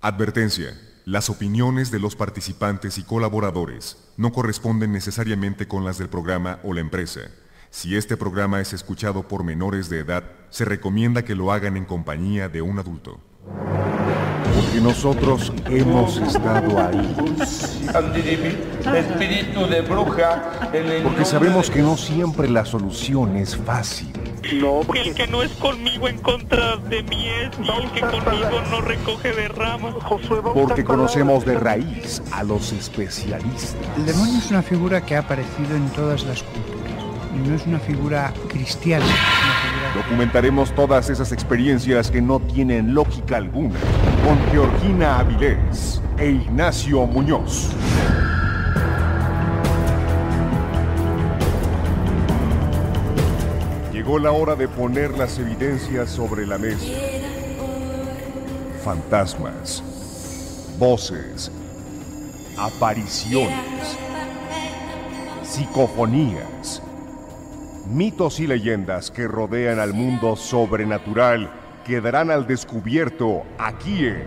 Advertencia. Las opiniones de los participantes y colaboradores no corresponden necesariamente con las del programa o la empresa. Si este programa es escuchado por menores de edad, se recomienda que lo hagan en compañía de un adulto. Porque nosotros hemos estado ahí. Espíritu de bruja. Porque sabemos que no siempre la solución es fácil. No, El que no es conmigo en contra de mí es, y el que conmigo no recoge de ramas. Porque conocemos de raíz a los especialistas. El demonio es una figura que ha aparecido en todas las culturas. Y no es una figura cristiana, es una figura Documentaremos todas esas experiencias que no tienen lógica alguna con Georgina Avilés e Ignacio Muñoz. Llegó la hora de poner las evidencias sobre la mesa. Fantasmas, voces, apariciones, psicofonías, mitos y leyendas que rodean al mundo sobrenatural quedarán al descubierto aquí en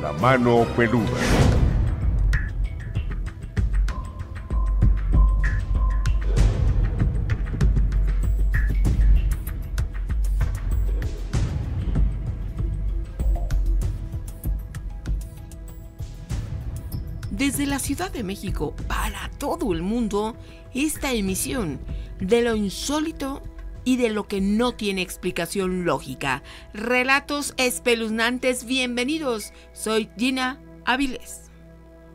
La Mano Peluda. Ciudad de México para todo el mundo, esta emisión de lo insólito y de lo que no tiene explicación lógica. Relatos espeluznantes, bienvenidos. Soy Gina Avilés.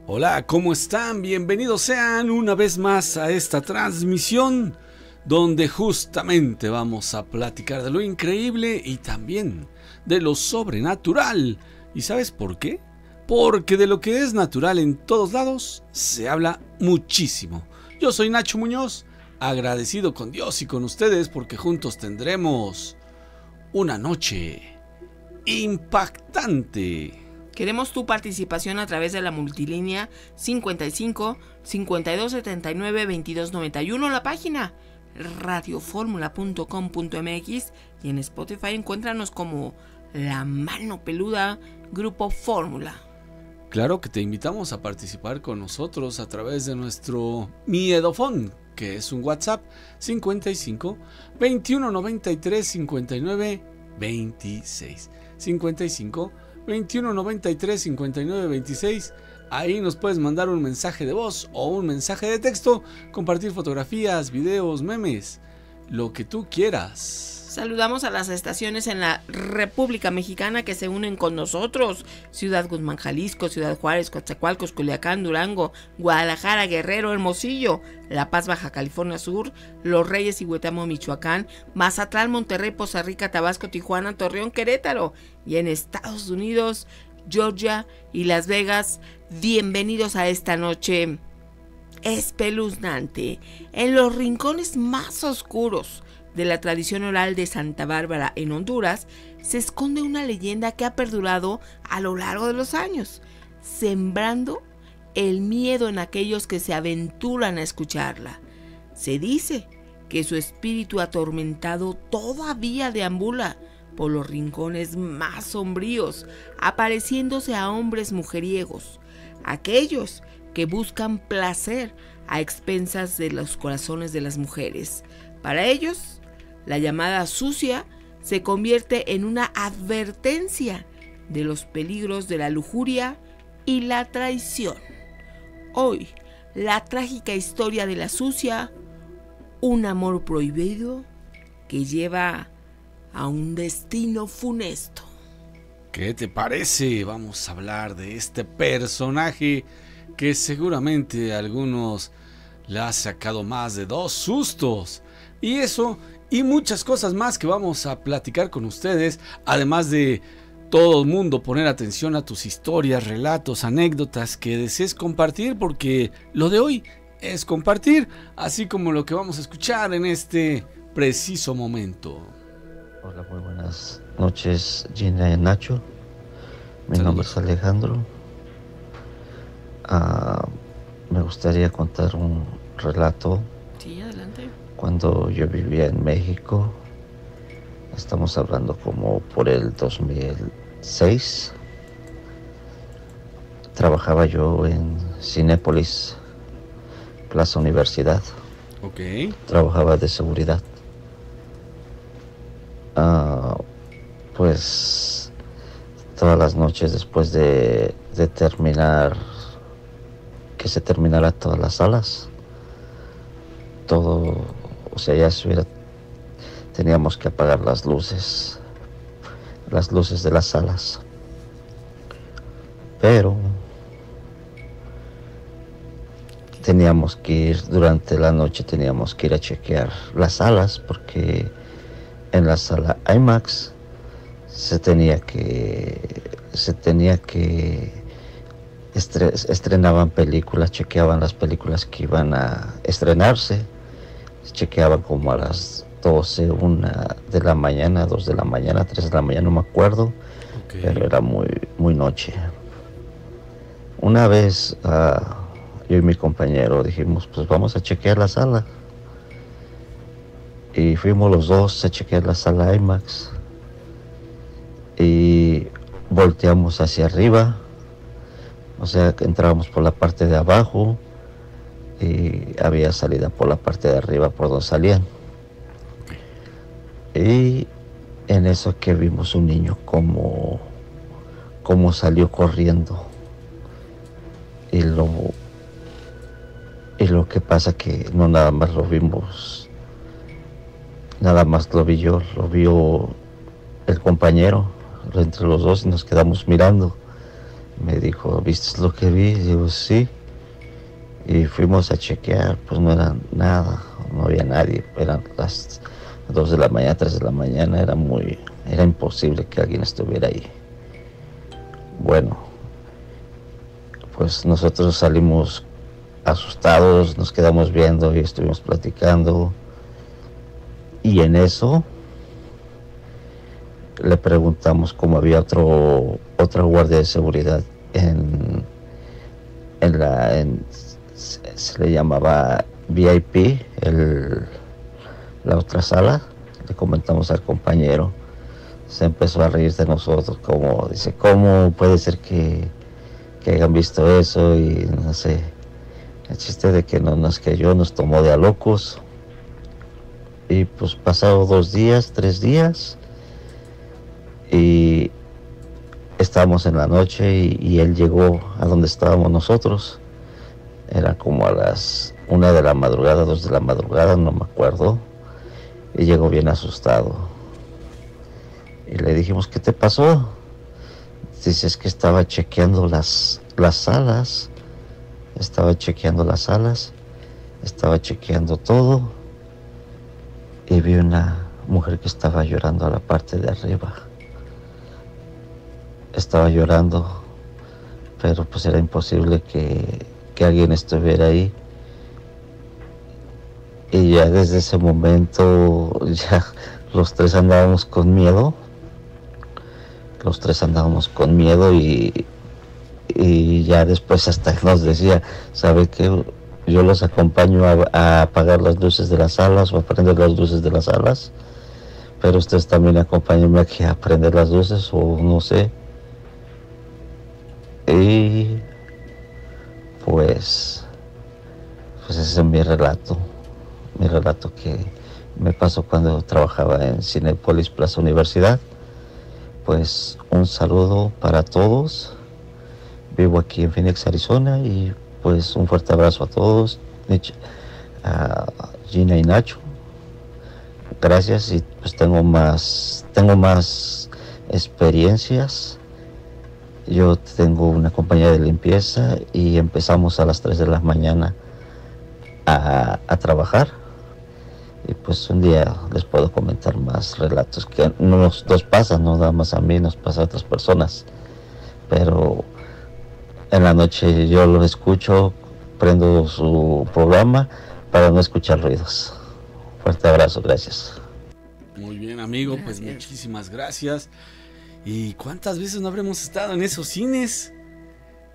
Hola, ¿cómo están? Bienvenidos sean una vez más a esta transmisión donde justamente vamos a platicar de lo increíble y también de lo sobrenatural. ¿Y sabes por qué? Porque de lo que es natural en todos lados se habla muchísimo. Yo soy Nacho Muñoz, agradecido con Dios y con ustedes porque juntos tendremos una noche impactante. Queremos tu participación a través de la multilínea 55 5279 2291, la página radioformula.com.mx y en Spotify encuéntranos como La Mano Peluda Grupo Fórmula. Claro que te invitamos a participar con nosotros a través de nuestro Miedofón, que es un WhatsApp 55 21 93 59 26. 55 21 93 59 26. Ahí nos puedes mandar un mensaje de voz o un mensaje de texto, compartir fotografías, videos, memes, lo que tú quieras. Saludamos a las estaciones en la República Mexicana que se unen con nosotros. Ciudad Guzmán, Jalisco, Ciudad Juárez, Coatzacoalcos, Culiacán, Durango, Guadalajara, Guerrero, Hermosillo, La Paz, Baja California Sur, Los Reyes y Huetamo, Michoacán, Mazatlán, Monterrey, Poza Rica, Tabasco, Tijuana, Torreón, Querétaro. Y en Estados Unidos, Georgia y Las Vegas. Bienvenidos a esta noche espeluznante. En los rincones más oscuros de la tradición oral de Santa Bárbara en Honduras, se esconde una leyenda que ha perdurado a lo largo de los años, sembrando el miedo en aquellos que se aventuran a escucharla. Se dice que su espíritu atormentado todavía deambula por los rincones más sombríos, apareciéndose a hombres mujeriegos, aquellos que buscan placer a expensas de los corazones de las mujeres. Para ellos, la llamada sucia se convierte en una advertencia de los peligros de la lujuria y la traición. Hoy, la trágica historia de la sucia, un amor prohibido que lleva a un destino funesto. ¿Qué te parece? Vamos a hablar de este personaje que seguramente a algunos le ha sacado más de dos sustos. Y eso y muchas cosas más que vamos a platicar con ustedes, además de todo el mundo poner atención a tus historias, relatos, anécdotas que desees compartir, porque lo de hoy es compartir, así como lo que vamos a escuchar en este preciso momento. Hola, muy buenas noches, Gina y Nacho. Mi nombre es Alejandro. Ah, me gustaría contar un relato. Cuando yo vivía en México. Estamos hablando como por el 2006. Trabajaba yo en Cinépolis, Plaza Universidad. Ok. Trabajaba de seguridad. Ah, pues todas las noches después de, de terminar, que se terminara todas las salas, todo, o sea, ya teníamos que apagar las luces, las luces de las salas. Pero teníamos que ir durante la noche, teníamos que ir a chequear las salas porque en la sala IMAX se tenía que se tenía que estre- estrenaban películas, chequeaban las películas que iban a estrenarse, chequeaban como a las 12, 1 de la mañana, 2 de la mañana, 3 de la mañana, no me acuerdo, pero era muy, muy noche. Una vez ah, yo y mi compañero dijimos, pues vamos a chequear la sala. Y fuimos los dos a chequear la sala IMAX. Y volteamos hacia arriba. O sea, que entrábamos por la parte de abajo y había salida por la parte de arriba por donde salían. Y en eso que vimos un niño como, como salió corriendo. Y lo, y lo que pasa que no nada más lo vimos, nada más lo vi yo, lo vio el compañero entre los dos y nos quedamos mirando. Me dijo, ¿viste lo que vi? Y digo, sí. Y fuimos a chequear, pues no era nada, no había nadie, eran las 2 de la mañana, 3 de la mañana, era muy, era imposible que alguien estuviera ahí. Bueno, pues nosotros salimos asustados, nos quedamos viendo y estuvimos platicando. Y en eso le preguntamos cómo había otro otra guardia de seguridad en, en la se, le llamaba VIP la otra sala. Le comentamos al compañero se empezó a reír de nosotros como dice cómo puede ser que, que hayan visto eso y no sé el chiste de que no nos cayó nos tomó de a locos. Y pues pasado dos días tres días y estábamos en la noche y él llegó a donde estábamos nosotros. Era como a las una de la madrugada, dos de la madrugada, no me acuerdo. Y llegó bien asustado. Y le dijimos, ¿qué te pasó? Dice, es que estaba chequeando las, las salas. Estaba chequeando las salas. Estaba chequeando todo. Y vi una mujer que estaba llorando a la parte de arriba estaba llorando, pero pues era imposible que, que alguien estuviera ahí. Y ya desde ese momento ya los tres andábamos con miedo. Los tres andábamos con miedo y, y ya después hasta nos decía, ¿sabe qué? Yo los acompaño a, apagar las luces de las salas o a prender las luces de las salas, pero ustedes también acompáñenme aquí a prender las luces o no sé. Y pues, pues ese es mi relato, mi relato que me pasó cuando trabajaba en Cinepolis Plaza Universidad. Pues un saludo para todos. Vivo aquí en Phoenix, Arizona y pues un fuerte abrazo a todos, a Gina y Nacho. Gracias y pues tengo más, tengo más experiencias. Yo tengo una compañía de limpieza y empezamos a las 3 de la mañana a, a trabajar. Y pues un día les puedo comentar más relatos que no nos, nos pasan, no nada más a mí, nos pasa a otras personas. Pero en la noche yo lo escucho, prendo su programa para no escuchar ruidos. Fuerte abrazo, gracias. Muy bien, amigo, pues Gracias. muchísimas gracias. ¿Y cuántas veces no habremos estado en esos cines?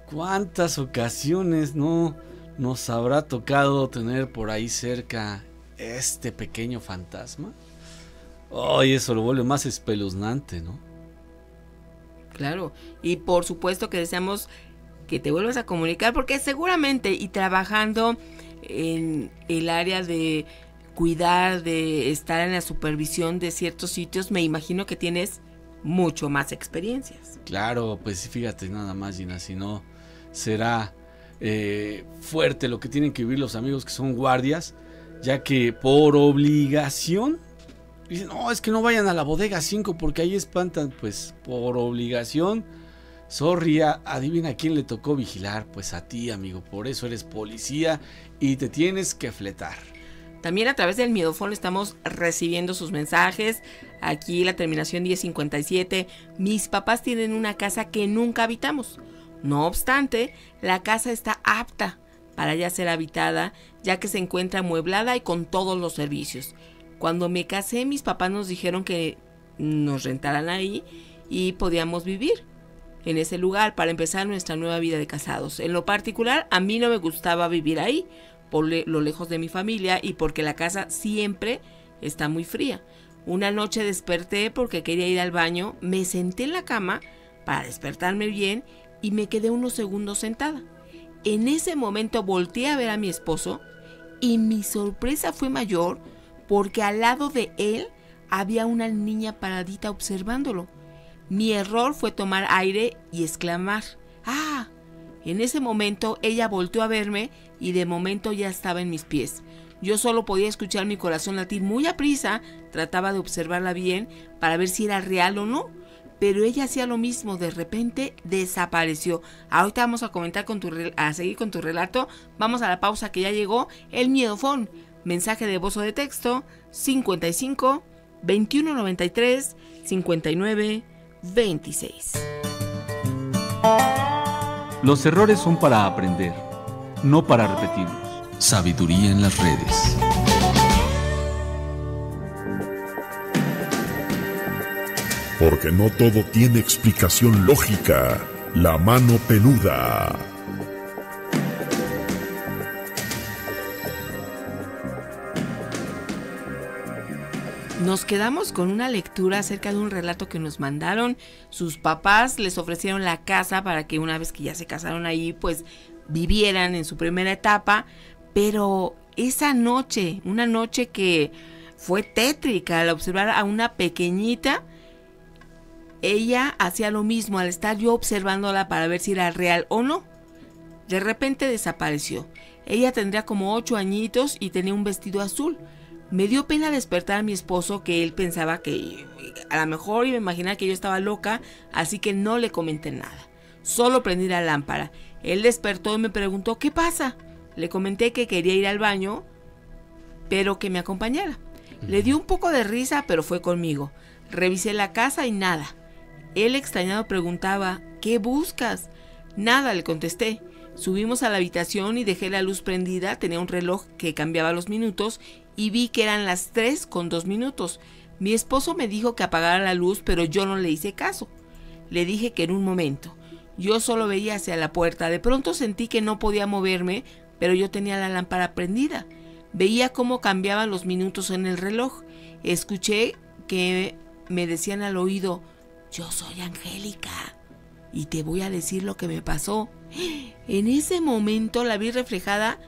¿Cuántas ocasiones no nos habrá tocado tener por ahí cerca este pequeño fantasma? Ay, eso lo vuelve más espeluznante, ¿no? Claro, y por supuesto que deseamos que te vuelvas a comunicar porque seguramente y trabajando en el área de cuidar, de estar en la supervisión de ciertos sitios, me imagino que tienes mucho más experiencias. Claro, pues fíjate nada más, Gina, si no será eh, fuerte lo que tienen que vivir los amigos que son guardias, ya que por obligación dicen, no, es que no vayan a la bodega 5 porque ahí espantan, pues por obligación. Sorry, adivina quién le tocó vigilar, pues a ti, amigo, por eso eres policía y te tienes que fletar. También a través del Miedofón estamos recibiendo sus mensajes. Aquí la terminación 1057. Mis papás tienen una casa que nunca habitamos. No obstante, la casa está apta para ya ser habitada, ya que se encuentra amueblada y con todos los servicios. Cuando me casé, mis papás nos dijeron que nos rentaran ahí y podíamos vivir en ese lugar para empezar nuestra nueva vida de casados. En lo particular, a mí no me gustaba vivir ahí, por lo lejos de mi familia y porque la casa siempre está muy fría. Una noche desperté porque quería ir al baño, me senté en la cama para despertarme bien y me quedé unos segundos sentada. En ese momento volteé a ver a mi esposo y mi sorpresa fue mayor porque al lado de él había una niña paradita observándolo. Mi error fue tomar aire y exclamar, ¡Ah! En ese momento ella volteó a verme y de momento ya estaba en mis pies. Yo solo podía escuchar mi corazón latir muy a prisa, trataba de observarla bien para ver si era real o no, pero ella hacía lo mismo, de repente desapareció. Ahorita vamos a comentar con tu a seguir con tu relato. Vamos a la pausa que ya llegó el miedofón. Mensaje de voz o de texto 55 2193 59 26. Los errores son para aprender, no para repetirlos. Sabiduría en las redes. Porque no todo tiene explicación lógica. La mano peluda. Nos quedamos con una lectura acerca de un relato que nos mandaron. Sus papás les ofrecieron la casa para que una vez que ya se casaron ahí, pues vivieran en su primera etapa. Pero esa noche, una noche que fue tétrica al observar a una pequeñita, ella hacía lo mismo al estar yo observándola para ver si era real o no. De repente desapareció. Ella tendría como ocho añitos y tenía un vestido azul. Me dio pena despertar a mi esposo que él pensaba que a lo mejor iba a imaginar que yo estaba loca, así que no le comenté nada. Solo prendí la lámpara. Él despertó y me preguntó ¿qué pasa? Le comenté que quería ir al baño, pero que me acompañara. Le dio un poco de risa, pero fue conmigo. Revisé la casa y nada. Él extrañado preguntaba ¿qué buscas? Nada, le contesté. Subimos a la habitación y dejé la luz prendida, tenía un reloj que cambiaba los minutos y vi que eran las 3 con 2 minutos. Mi esposo me dijo que apagara la luz, pero yo no le hice caso. Le dije que en un momento. Yo solo veía hacia la puerta. De pronto sentí que no podía moverme, pero yo tenía la lámpara prendida. Veía cómo cambiaban los minutos en el reloj. Escuché que me decían al oído, yo soy Angélica y te voy a decir lo que me pasó. En ese momento la vi reflejada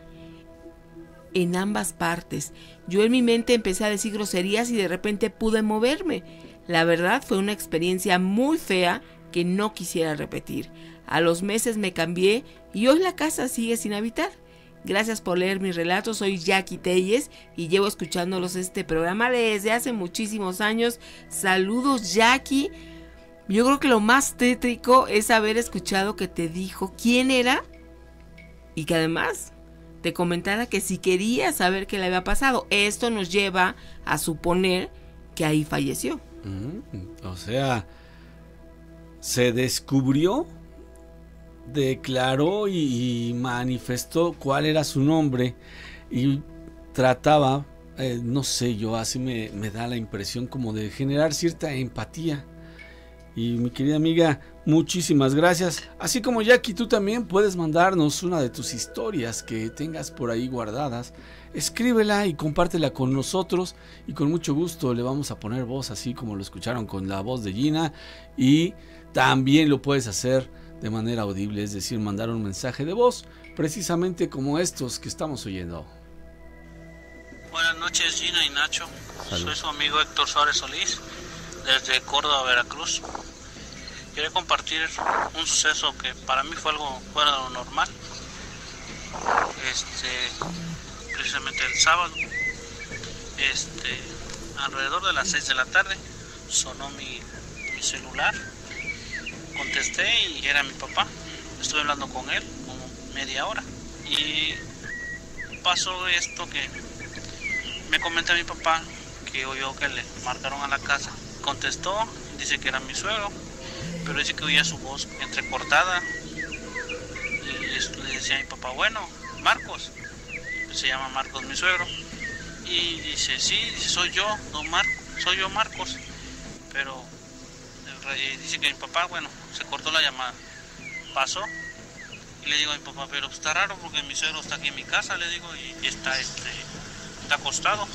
en ambas partes. Yo en mi mente empecé a decir groserías y de repente pude moverme. La verdad fue una experiencia muy fea que no quisiera repetir. A los meses me cambié y hoy la casa sigue sin habitar. Gracias por leer mis relatos, soy Jackie Telles y llevo escuchándolos este programa desde hace muchísimos años. Saludos Jackie. Yo creo que lo más tétrico es haber escuchado que te dijo quién era y que además te comentara que si quería saber qué le había pasado. Esto nos lleva a suponer que ahí falleció. Mm, o sea, se descubrió, declaró y, manifestó cuál era su nombre y trataba, eh, no sé yo, así me da la impresión como de generar cierta empatía y mi querida amiga, Muchísimas gracias. Así como Jackie, tú también puedes mandarnos una de tus historias que tengas por ahí guardadas. Escríbela y compártela con nosotros y con mucho gusto le vamos a poner voz así como lo escucharon con la voz de Gina y también lo puedes hacer de manera audible, es decir, mandar un mensaje de voz precisamente como estos que estamos oyendo. Buenas noches Gina y Nacho, soy su amigo Héctor Suárez Solís desde Córdoba, Veracruz. Quería compartir un suceso que para mí fue algo fuera normal. Este, precisamente el sábado, este, alrededor de las 6 de la tarde, sonó mi, mi celular. Contesté y era mi papá. Estuve hablando con él como media hora. Y pasó esto que me comenta mi papá que oyó que le marcaron a la casa. Contestó, dice que era mi suegro pero dice que oía su voz entrecortada. Y le decía a mi papá, bueno, Marcos, se llama Marcos mi suegro. Y dice, sí, soy yo, don Marcos, soy yo Marcos. Pero dice que mi papá, bueno, se cortó la llamada. Pasó y le digo a mi papá, pero está raro porque mi suegro está aquí en mi casa, le digo, y está, este, está acostado.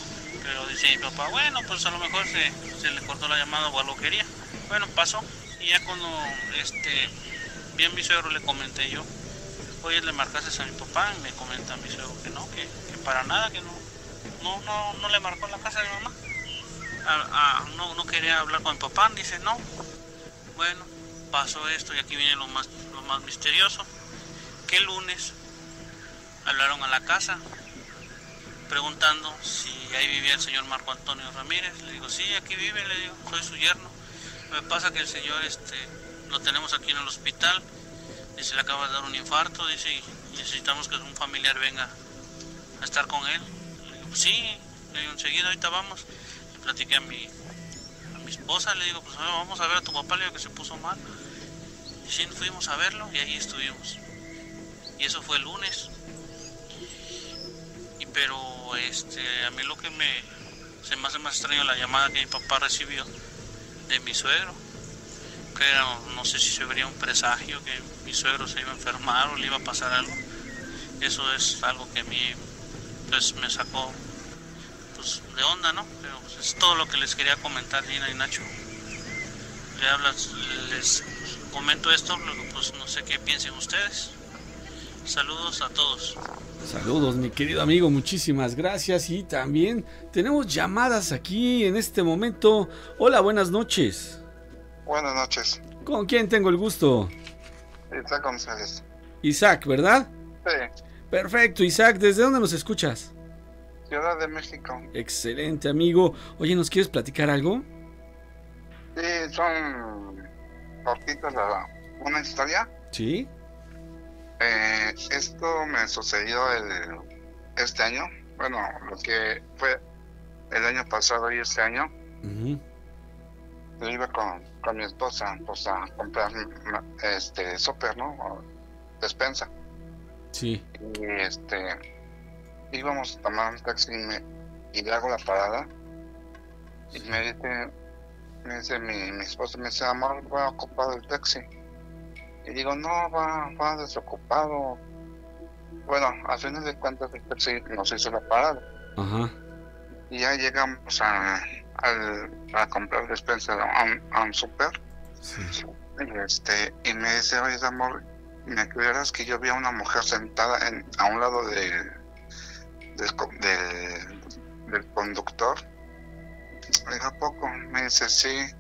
Pero dice mi papá, bueno, pues a lo mejor se, se le cortó la llamada o algo quería. Bueno, pasó. Y ya cuando este, bien mi suegro le comenté yo, oye, le marcaste a mi papá y me comenta mi suegro que no, que, para nada, que no, no, no, no le marcó la casa de mamá. no, no quería hablar con mi papá, dice no. Bueno, pasó esto y aquí viene lo más, lo más misterioso. Que lunes hablaron a la casa preguntando si ahí vivía el señor Marco Antonio Ramírez. Le digo, sí, aquí vive, le digo, soy su yerno. Me pasa que el señor este, lo tenemos aquí en el hospital, se le acaba de dar un infarto, dice, necesitamos que un familiar venga a estar con él. Le digo, sí, le digo, enseguida ahorita vamos. Le platiqué a mi, a mi esposa, le digo, pues vamos a ver a tu papá, le digo que se puso mal. Y sí, fuimos a verlo y ahí estuvimos. Y eso fue el lunes. Pero este, a mí lo que me se me hace más extraño la llamada que mi papá recibió de mi suegro. Que no sé si se vería un presagio que mi suegro se iba a enfermar o le iba a pasar algo. Eso es algo que a mí pues, me sacó pues, de onda, ¿no? Pero pues, es todo lo que les quería comentar, Gina y Nacho. Le hablas, les comento esto, pues no sé qué piensen ustedes. Saludos a todos. Saludos, mi querido amigo, muchísimas gracias. Y también tenemos llamadas aquí en este momento. Hola, buenas noches. Buenas noches. ¿Con quién tengo el gusto? Isaac González. Isaac, ¿verdad? Sí. Perfecto, Isaac, ¿desde dónde nos escuchas? Ciudad de México. Excelente, amigo. Oye, ¿nos quieres platicar algo? Sí, son cortitas una historia. Sí. Eh, esto me sucedió el, este año, bueno, lo que fue el año pasado y este año. Yo iba con, con, mi esposa pues, a comprar este súper, ¿no? despensa. Sí. Y este íbamos a tomar un taxi y, me, y le hago la parada y me dice, me dice mi, mi esposa, me dice, amor, voy a ocupar el taxi. Y digo, no, va, va desocupado. Bueno, a final de cuentas el taxi nos hizo la parada. Ajá. Y ya llegamos a, a, comprar despensa a un, super. Y, este, y me dice, oye, amor, ¿me aclararás que yo vi a una mujer sentada en, a un lado de, del, del conductor? Le digo, ¿a poco? Me dice, sí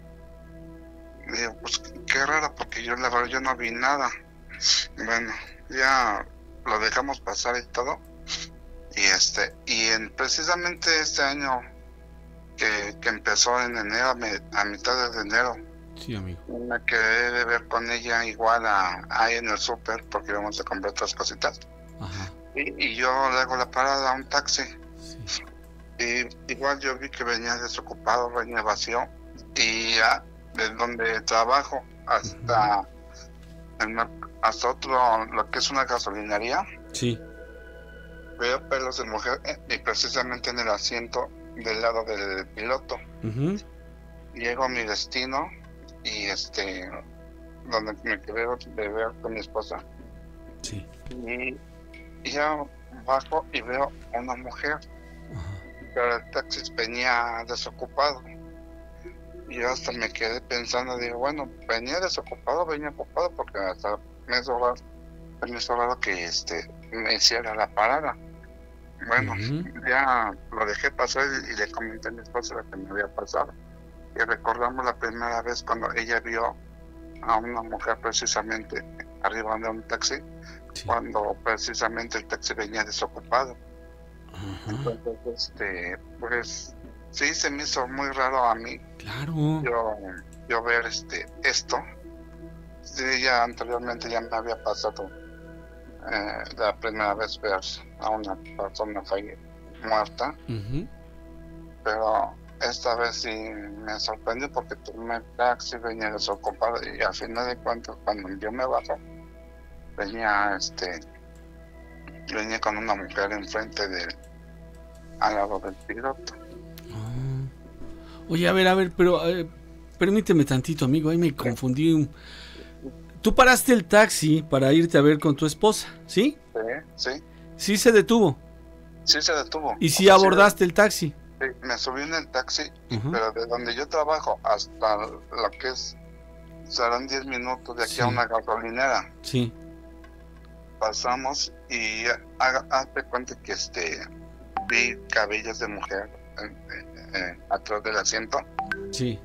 digo, pues qué raro, porque yo la verdad yo no vi nada. Bueno, ya lo dejamos pasar y todo. Y este, y en, precisamente este año que, que empezó en enero, a, mitad de enero, sí, amigo. me quedé de ver con ella igual a, ahí en el súper, porque íbamos a comprar otras cositas. Y, y, yo le hago la parada a un taxi. Y igual yo vi que venía desocupado, venía vacío. Y ya de donde trabajo hasta hasta otro lo que es una gasolinería sí veo pelos de mujer eh, y precisamente en el asiento del lado del piloto llego a mi destino y este donde me quedé de ver con mi esposa. Sí. Y, y ya bajo y veo a una mujer, pero el taxi venía desocupado. Y yo hasta me quedé pensando, digo, bueno, venía desocupado, venía ocupado, porque hasta me raro, me que este, me hiciera la parada. Bueno, ya lo dejé pasar y, y le comenté a mi esposa lo que me había pasado. Y recordamos la primera vez cuando ella vio a una mujer precisamente arriba de un taxi, cuando precisamente el taxi venía desocupado. Entonces, este, pues sí se me hizo muy raro a mí. Claro. Yo, yo ver este esto. Sí, ya anteriormente ya me había pasado eh, la primera vez ver a una persona muerta, pero esta vez sí me sorprendió porque tomé taxi, venía desocupado y al final de cuentas cuando yo me bajo venía este venía con una mujer enfrente de al lado del piloto. Oye, a ver, a ver, pero eh, permíteme tantito, amigo, ahí me confundí. un- Tú paraste el taxi para irte a ver con tu esposa, ¿sí? Sí, sí, Sí se detuvo. sí se detuvo. Y sea, abordaste el taxi. sí, me subí en el taxi, pero de donde yo trabajo hasta lo que es serán 10 minutos de aquí a una gasolinera. Sí. pasamos y hazte cuenta que este vi cabellos de mujer eh, eh, atrás del asiento Sí.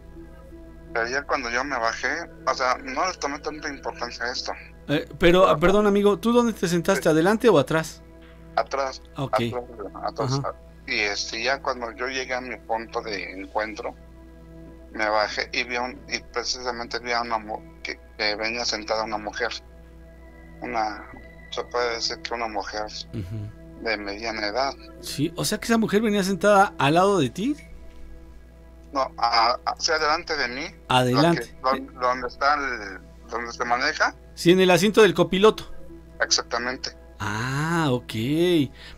pero ya cuando yo me bajé o sea no le tomé tanta importancia a esto Eh, pero, ah, perdón, amigo, ¿tú dónde te sentaste? ¿Adelante o atrás? atrás Ok. atrás, atrás. Y este ya cuando yo llegué a mi punto de encuentro me bajé y vi un, y precisamente vi a una que, que venía sentada una mujer una se puede decir que una mujer de mediana edad Sí, o sea que esa mujer venía sentada al lado de ti. No, a- hacia delante de mí. Adelante. lo que- don- donde está el, donde se maneja. Sí, en el asiento del copiloto. Exactamente. Ah, ok.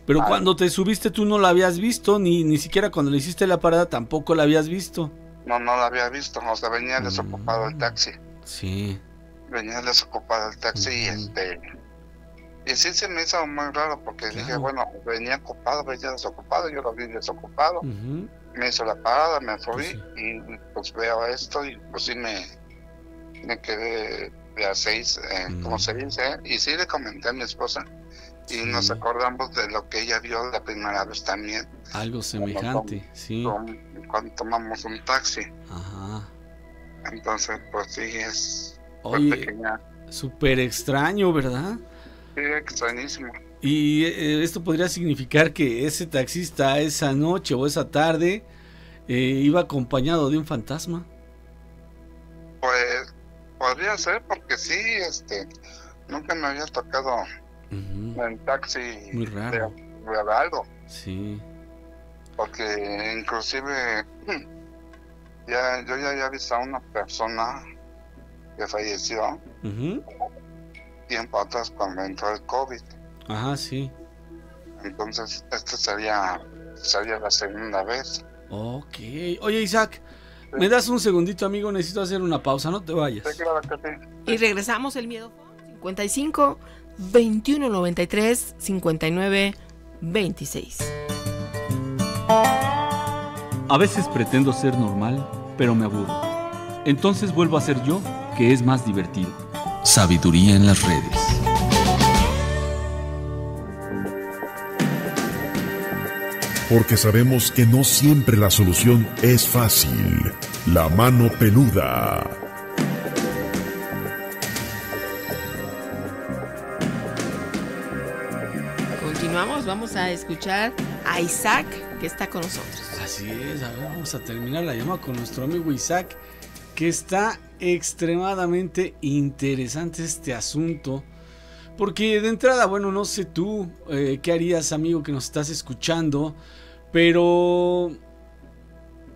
Pero cuando te subiste tú no la habías visto, ni, ni siquiera cuando le hiciste la parada tampoco la habías visto. No, no la había visto. O sea, venía desocupado el taxi. Sí. Venía desocupado el taxi y este. Y sí se me hizo muy raro porque dije, bueno, venía ocupado, venía desocupado. Yo lo vi desocupado. Ujú. Me hizo la parada, me fui y pues veo esto y pues sí me, me quedé de a seis, eh, como se dice. Y sí le comenté a mi esposa. Y nos acordamos de lo que ella vio la primera vez también. Algo semejante, sí. con- cuando tomamos un taxi. Ajá. Entonces, pues sí, es Oye, súper extraño, ¿verdad? Sí, extrañísimo. Y eh, esto podría significar que ese taxista esa noche o esa tarde eh, iba acompañado de un fantasma. Pues podría ser porque sí, este, nunca me había tocado en taxi Muy raro. de- ver algo. Sí. Porque inclusive ya yo ya había visto a una persona que falleció tiempo atrás cuando entró el COVID. Ajá, sí. Entonces, esta sería, sería la segunda vez. Ok. Oye, Isaac, ¿me das un segundito, amigo? Necesito hacer una pausa, no te vayas. Sí, claro que sí. Y regresamos el miedo Phone, 55 21 93 59 26. A veces pretendo ser normal, pero me aburro. Entonces vuelvo a ser yo, que es más divertido. Sabiduría en las redes. Porque sabemos que no siempre la solución es fácil. La mano peluda. Continuamos, vamos a escuchar a Isaac que está con nosotros. Así es, a ver, vamos a terminar la llamada con nuestro amigo Isaac, que está extremadamente interesante este asunto. Porque de entrada, bueno, no sé tú eh, qué harías, amigo, que nos estás escuchando, pero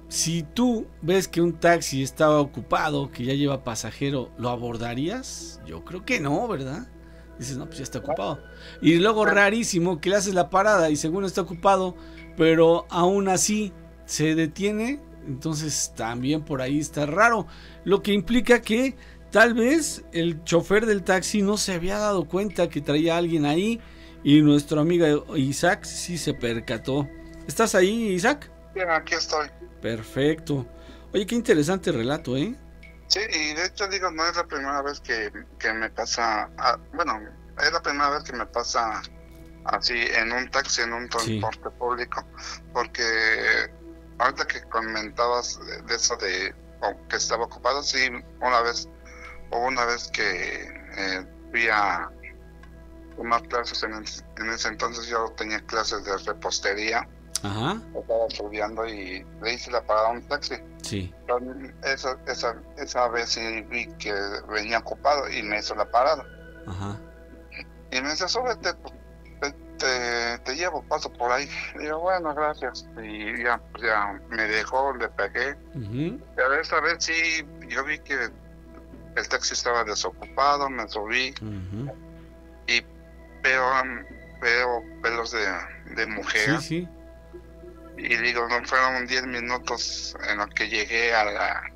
si tú ves que un taxi estaba ocupado, que ya lleva pasajero, ¿lo abordarías? Yo creo que no, ¿verdad? Dices, no, pues ya está ocupado. Y luego rarísimo que le haces la parada y según está ocupado, pero aún así se detiene. Entonces también por ahí está raro. Lo que implica que Tal vez el chofer del taxi no se había dado cuenta que traía a alguien ahí y nuestro amigo Isaac sí se percató. ¿Estás ahí, Isaac? Bien, aquí estoy. Perfecto. Oye, qué interesante relato, ¿eh? Sí, y de hecho digo, no es la primera vez que, que me pasa, bueno, es la primera vez que me pasa así en un taxi, en un transporte público, porque ahorita que comentabas de, eso de que estaba ocupado, sí, una vez, hubo una vez que eh, fui a tomar clases en, en ese entonces yo tenía clases de repostería Ajá. Estaba estudiando y le hice la parada a un taxi. Sí. Esa, esa, esa vez sí vi que venía ocupado y me hizo la parada. Ajá. Y me dice, súbete, te, te, llevo, paso por ahí. Y yo, bueno, gracias. Y ya, pues ya me dejó, le pegué. Pero esa vez sí, yo vi que el taxi estaba desocupado, me subí. Y veo, veo pelos de, de mujer. Sí, sí y digo, no fueron 10 minutos en los que llegué a la,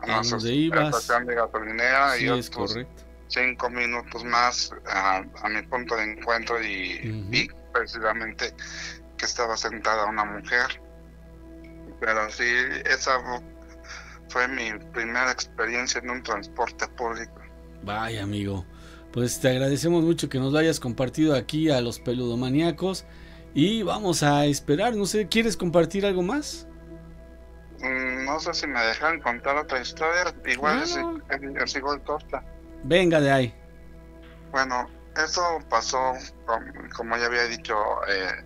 a la estación de gasolinera sí, y otros correcto. 5 minutos más a, a, mi punto de encuentro y vi precisamente que estaba sentada una mujer. Pero sí, esa fue mi primera experiencia en un transporte público. Vaya, amigo. Pues te agradecemos mucho que nos lo hayas compartido aquí a los peludomaníacos. Y vamos a esperar, no sé, ¿quieres compartir algo más? Mm, no sé si me dejan contar otra historia, igual ah. sigo el torta. Venga de ahí. Bueno, eso pasó, como, ya había dicho, eh,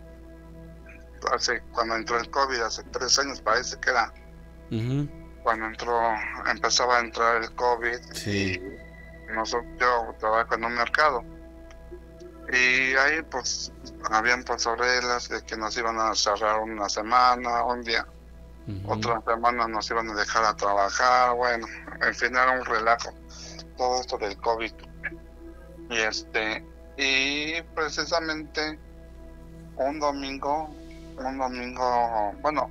hace cuando entró el COVID, hace tres años parece que era. Cuando entró, empezaba a entrar el COVID. Sí. Y nosotros, yo trabajo en un mercado y ahí pues habían pasarelas de que nos iban a cerrar una semana, un día, otra semana nos iban a dejar a trabajar, bueno, en fin era un relajo, todo esto del COVID. Y este, y precisamente un domingo, un domingo, bueno,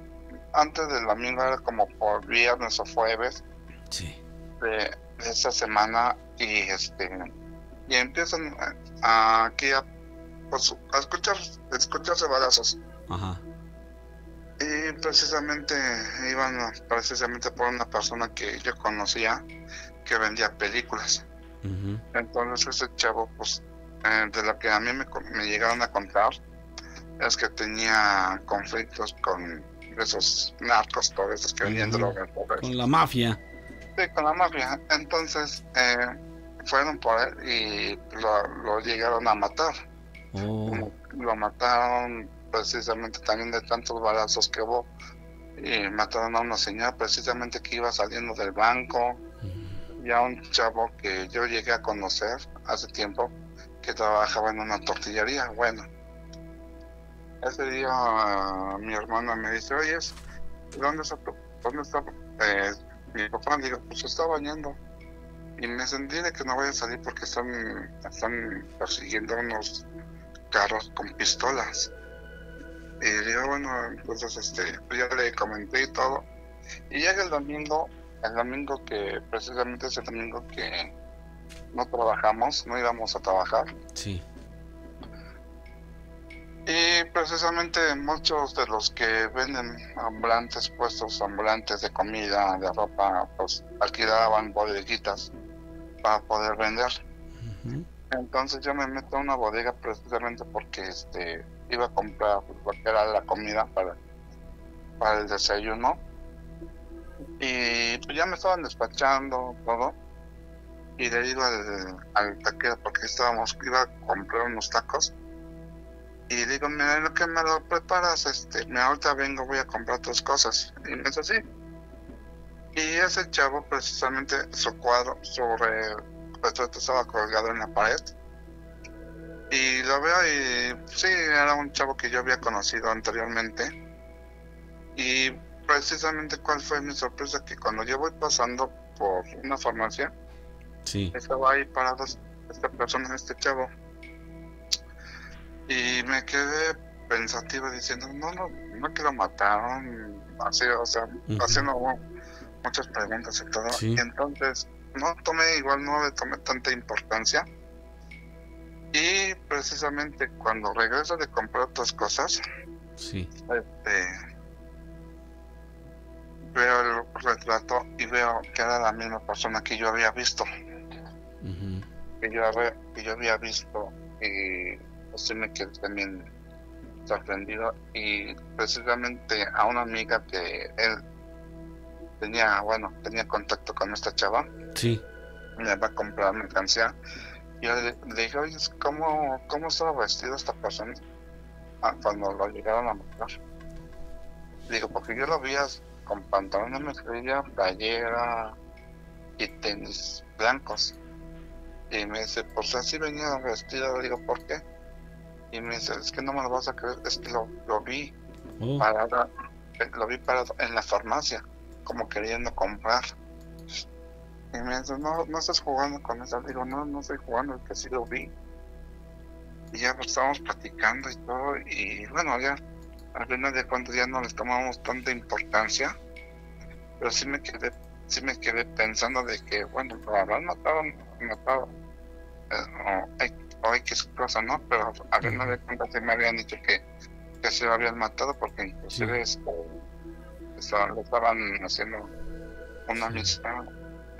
antes del domingo era como por viernes o jueves sí. de esa semana y este y empiezan a, aquí a, pues, a escuchar, escucharse balazos. Ajá. Y precisamente iban precisamente por una persona que yo conocía que vendía películas. Entonces ese chavo, pues, eh, de lo que a mí me, me, llegaron a contar, es que tenía conflictos con esos narcos, todos esos que vendían drogas. Con la mafia. Sí, con la mafia. Entonces, eh, fueron por él y lo, llegaron a matar. Oh. Lo mataron precisamente también de tantos balazos que hubo. Y mataron a una señora precisamente que iba saliendo del banco. Y a un chavo que yo llegué a conocer hace tiempo que trabajaba en una tortillería. Bueno, ese día mi hermana me dice, oye, ¿dónde está, dónde está eh, mi papá? Digo, pues se está bañando y me sentí de que no voy a salir porque están, están persiguiendo unos carros con pistolas. Y digo, bueno, entonces este, pues ya le comenté y todo. Y llega el domingo, el domingo que, precisamente ese domingo que no trabajamos, no íbamos a trabajar. Sí. Y precisamente muchos de los que venden ambulantes, puestos ambulantes de comida, de ropa, pues alquilaban bodeguitas para poder vender. Entonces yo me meto a una bodega precisamente porque este iba a comprar lo que era la comida para, para el desayuno. Y pues ya me estaban despachando todo. Y le digo al, al taquero porque estábamos, iba a comprar unos tacos. Y digo, mira, lo que me lo preparas, este, me ahorita vengo, voy a comprar tus cosas. Y me dice, así y ese chavo, precisamente, su cuadro, su retrato estaba colgado en la pared. Y lo veo y sí, era un chavo que yo había conocido anteriormente. Y precisamente cuál fue mi sorpresa, que cuando yo voy pasando por una farmacia, sí. estaba ahí parado esta persona, este chavo. Y me quedé pensativo diciendo, no, no, no que lo mataron, así, o sea, haciendo muchas preguntas y todo. Y entonces no tomé, igual no le tomé tanta importancia. Y precisamente cuando regreso de comprar otras cosas, Sí. este, veo el retrato y veo que era la misma persona que yo había visto, que yo había, que yo había visto y pues sí me quedé también sorprendido y precisamente a una amiga que él tenía, bueno, tenía contacto con esta chava, Sí. me va a comprar mercancía. Yo le, le dije, oye, ¿cómo, ¿cómo estaba vestido esta persona Ah, cuando lo llegaron a matar? Digo, porque yo lo vi con pantalón de mezclilla, playera y tenis blancos. Y me dice, pues así venía vestido. Le digo, ¿por qué? Y me dice, es que no me lo vas a creer, es que lo, lo vi Oh, parado, lo vi parado en la farmacia, como queriendo comprar. Y me dice, no, no estás jugando con eso. Digo, no, no estoy jugando, es que sí lo vi. Y ya pues, estábamos platicando y todo, y bueno, ya al final de cuentas ya no les tomamos tanta importancia, pero sí me quedé, sí me quedé pensando de que, bueno, lo habrán matado, matado, eh, o, X- o X cosa, ¿no? Pero al final de cuentas sí me habían dicho que, que se lo habían matado porque inclusive este, estaban, estaban haciendo una misa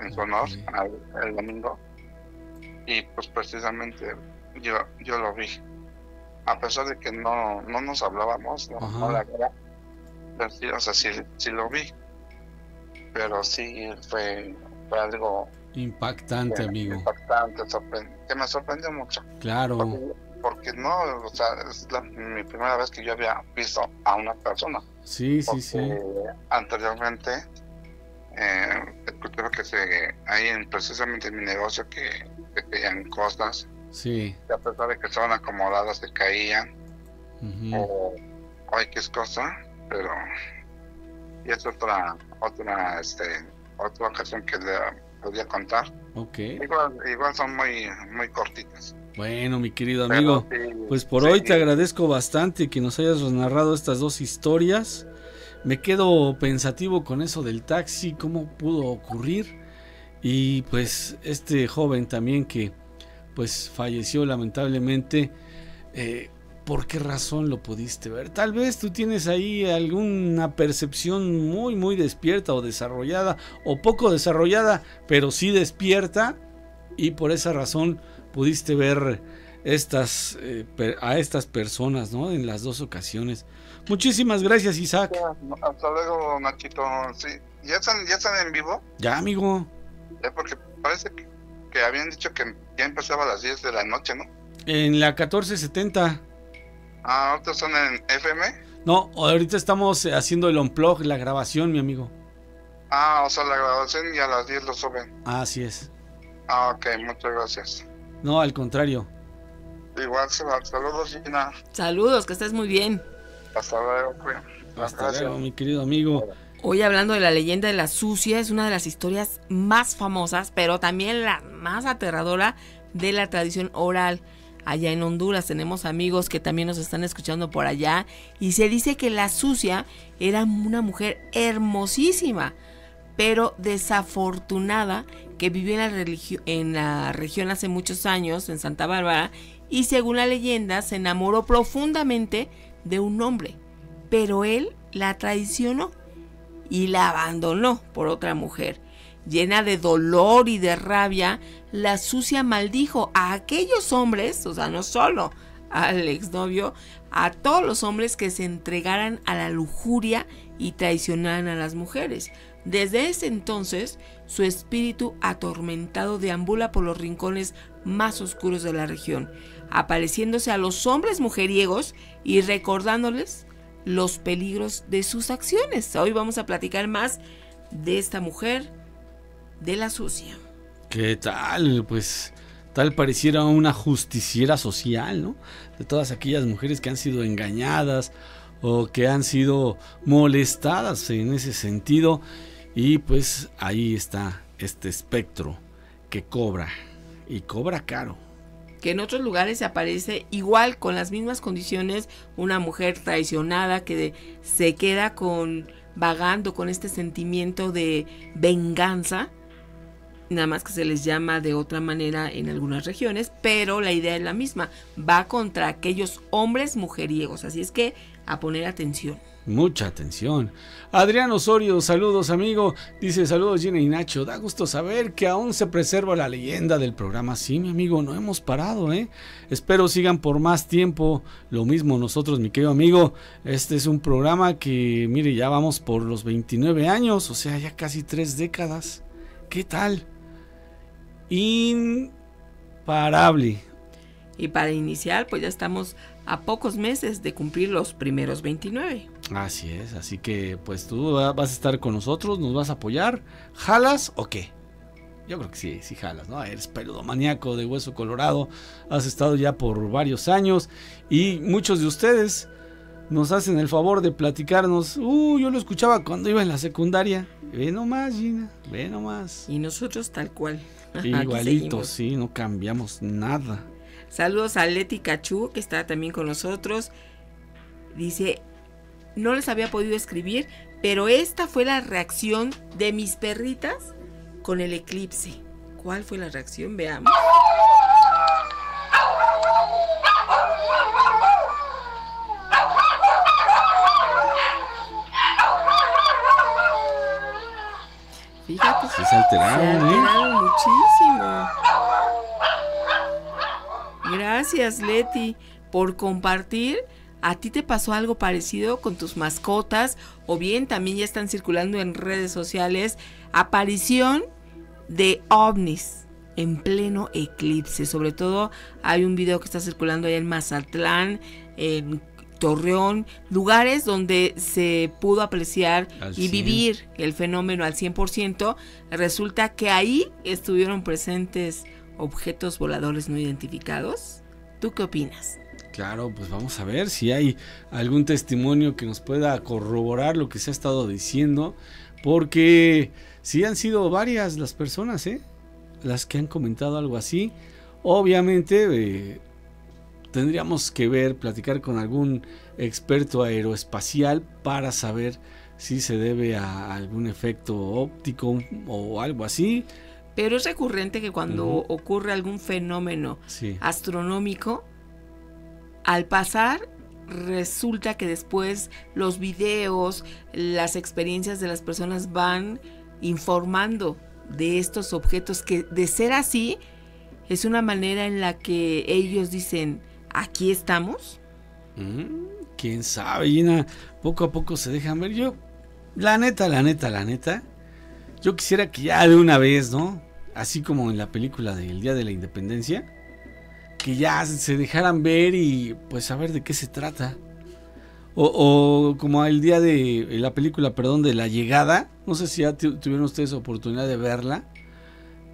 en su honor al- el domingo. Y pues precisamente yo yo lo vi. A pesar de que no no nos hablábamos no, no la cara, pero sí, o sea sí, sí lo vi. Pero sí fue, fue algo impactante, que- amigo. impactante sorpre- que me sorprendió mucho. Claro. porque no o sea es la, mi primera vez que yo había visto a una persona Sí, sí, sí. porque anteriormente eh, que se ahí en, precisamente en mi negocio que, que caían cosas Sí. que a pesar de que estaban acomodadas se caían Ujú. o, o X cosa pero y es otra otra este otra ocasión que le podía contar Ok. igual igual son muy muy cortitas Bueno, mi querido amigo, sí, pues por sí. hoy te agradezco bastante que nos hayas narrado estas dos historias. Me quedo pensativo con eso del taxi, cómo pudo ocurrir. Y pues este joven también que pues falleció lamentablemente. eh, ¿Por qué razón lo pudiste ver? Tal vez tú tienes ahí alguna percepción muy muy despierta o desarrollada o poco desarrollada, pero sí despierta y por esa razón pudiste ver estas eh, a estas personas, ¿no? En las dos ocasiones. Muchísimas gracias, Isaac. hasta luego Nachito sí ya están ya están en vivo Ya, amigo. Ya porque parece que, que habían dicho que ya empezaba a las 10 de la noche, ¿no? En la 1470. Ah, ahorita son en FM. No, ahorita estamos haciendo el unplug, la grabación, mi amigo. Ah, o sea, la grabación y a las 10 lo suben. Así es. Ah, ok, muchas gracias. No, al contrario. Igual, sal- saludos, Gina. Saludos, que estés muy bien. Hasta luego, pues. Hasta Gracias. luego, mi querido amigo. Hoy hablando de la leyenda de la sucia, es una de las historias más famosas, pero también la más aterradora de la tradición oral. Allá en Honduras tenemos amigos que también nos están escuchando por allá y se dice que la sucia era una mujer hermosísima, pero desafortunada que vivió en la, región hace muchos años, en Santa Bárbara, y según la leyenda se enamoró profundamente de un hombre, pero él la traicionó y la abandonó por otra mujer. Llena de dolor y de rabia, la sucia maldijo a aquellos hombres, o sea, no solo al exnovio, a todos los hombres que se entregaran a la lujuria y traicionaran a las mujeres. Desde ese entonces, su espíritu atormentado deambula por los rincones más oscuros de la región, apareciéndose a los hombres mujeriegos y recordándoles los peligros de sus acciones. Hoy vamos a platicar más de esta mujer, de la sucia. ¿Qué tal? Pues tal pareciera una justiciera social, ¿no? De todas aquellas mujeres que han sido engañadas o que han sido molestadas en ese sentido. Y pues ahí está este espectro que cobra y cobra caro. Que en otros lugares se aparece igual con las mismas condiciones una mujer traicionada que de- se queda con vagando con este sentimiento de venganza nada más que se les llama de otra manera en algunas regiones, pero la idea es la misma, va contra aquellos hombres mujeriegos, así es que a poner atención. Mucha atención. Adrián Osorio, saludos amigo. Dice saludos Gina y Nacho. Da gusto saber que aún se preserva la leyenda del programa. Sí, mi amigo, no hemos parado, ¿eh? Espero sigan por más tiempo. Lo mismo nosotros, mi querido amigo. Este es un programa que, mire, ya vamos por los 29 años, o sea, ya casi tres décadas. ¿Qué tal? Imparable. Y para iniciar, pues ya estamos a pocos meses de cumplir los primeros 29. Así es, así que pues tú vas a estar con nosotros, nos vas a apoyar. ¿Jalas o qué? Yo creo que sí, sí jalas, ¿no? Eres maníaco de hueso colorado, has estado ya por varios años y muchos de ustedes nos hacen el favor de platicarnos. Uh, yo lo escuchaba cuando iba en la secundaria. Ve nomás, Gina, ve nomás. Y nosotros tal cual. Igualitos, sí, no cambiamos nada. Saludos a Leti Cachú, que está también con nosotros. Dice, no les había podido escribir, pero esta fue la reacción de mis perritas con el eclipse. ¿Cuál fue la reacción? Veamos. Fíjate. Se, alteraron, se alteraron muchísimo. Gracias, Leti, por compartir. ¿A ti te pasó algo parecido con tus mascotas? O bien también ya están circulando en redes sociales aparición de ovnis en pleno eclipse. Sobre todo hay un video que está circulando ahí en Mazatlán, en Torreón, lugares donde se pudo apreciar y vivir el fenómeno al 100%. Resulta que ahí estuvieron presentes objetos voladores no identificados. ¿Tú qué opinas? Claro, pues vamos a ver si hay algún testimonio que nos pueda corroborar lo que se ha estado diciendo, porque sí han sido varias las personas, ¿eh? Las que han comentado algo así. Obviamente eh, tendríamos que ver, platicar con algún experto aeroespacial para saber si se debe a algún efecto óptico o algo así. Pero es recurrente que cuando ocurre algún fenómeno astronómico, al pasar resulta que después los videos, las experiencias de las personas van informando de estos objetos que de ser así es una manera en la que ellos dicen, aquí estamos. Mm, Quién sabe, Gina, poco a poco se dejan ver. Yo, la neta, la neta, la neta, yo quisiera que ya de una vez, ¿no? Así como en la película del Día de la Independencia, que ya se dejaran ver y pues saber de qué se trata. O, como el día de la película, perdón, de la llegada. No sé si ya tuvieron ustedes oportunidad de verla.